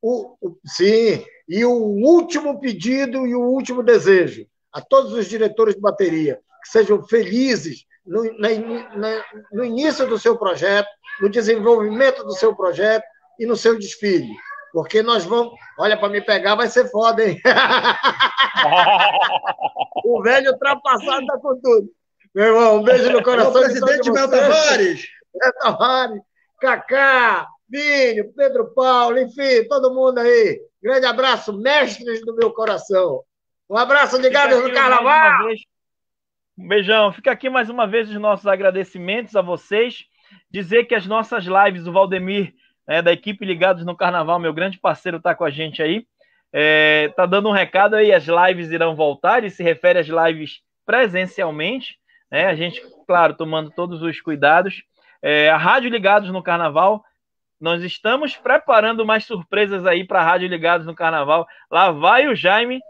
O, o- sim, e o último pedido e o último desejo a todos os diretores de bateria que sejam felizes no, na na- no início do seu projeto, no desenvolvimento do seu projeto e no seu desfile. Porque nós vamos. Olha, para me pegar vai ser foda, hein? o velho ultrapassado está com tudo. Meu irmão, um beijo no o coração. de presidente Mel. Tavares, Zé Tavares, Cacá, Vinho, Pedro Paulo, enfim, todo mundo aí. Grande abraço, mestres do meu coração. Um abraço ligados no carnaval. Um beijão. Fica aqui mais uma vez os nossos agradecimentos a vocês. Dizer que as nossas lives, o Valdemir, né, da equipe Ligados no Carnaval, meu grande parceiro, está com a gente aí. É, tá dando um recado aí, as lives irão voltar, ele se refere às lives presencialmente, né? A gente, claro, tomando todos os cuidados. É, a Rádio Ligados no Carnaval, nós estamos preparando mais surpresas aí para a Rádio Ligados no Carnaval. Lá vai o Jaime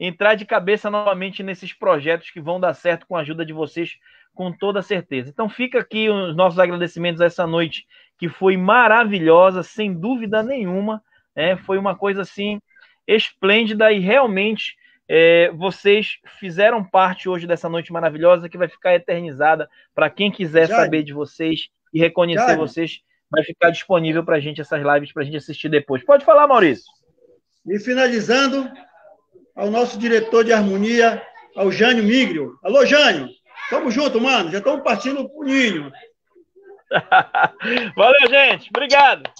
entrar de cabeça novamente nesses projetos que vão dar certo com a ajuda de vocês, com toda certeza. Então fica aqui os nossos agradecimentos a essa noite, que foi maravilhosa, sem dúvida nenhuma. né? foi uma coisa assim esplêndida e realmente é, vocês fizeram parte hoje dessa noite maravilhosa que vai ficar eternizada para quem quiser Jaime. saber de vocês e reconhecer Jaime. vocês. Vai ficar disponível para a gente essas lives para a gente assistir depois. Pode falar, Maurício. e finalizando, ao nosso diretor de harmonia, ao Jânio Migrio. Alô, Jânio, tamo junto, mano, já estamos partindo pro ninho. Valeu, gente. Obrigado.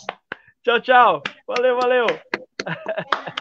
Tchau, tchau. Valeu, valeu.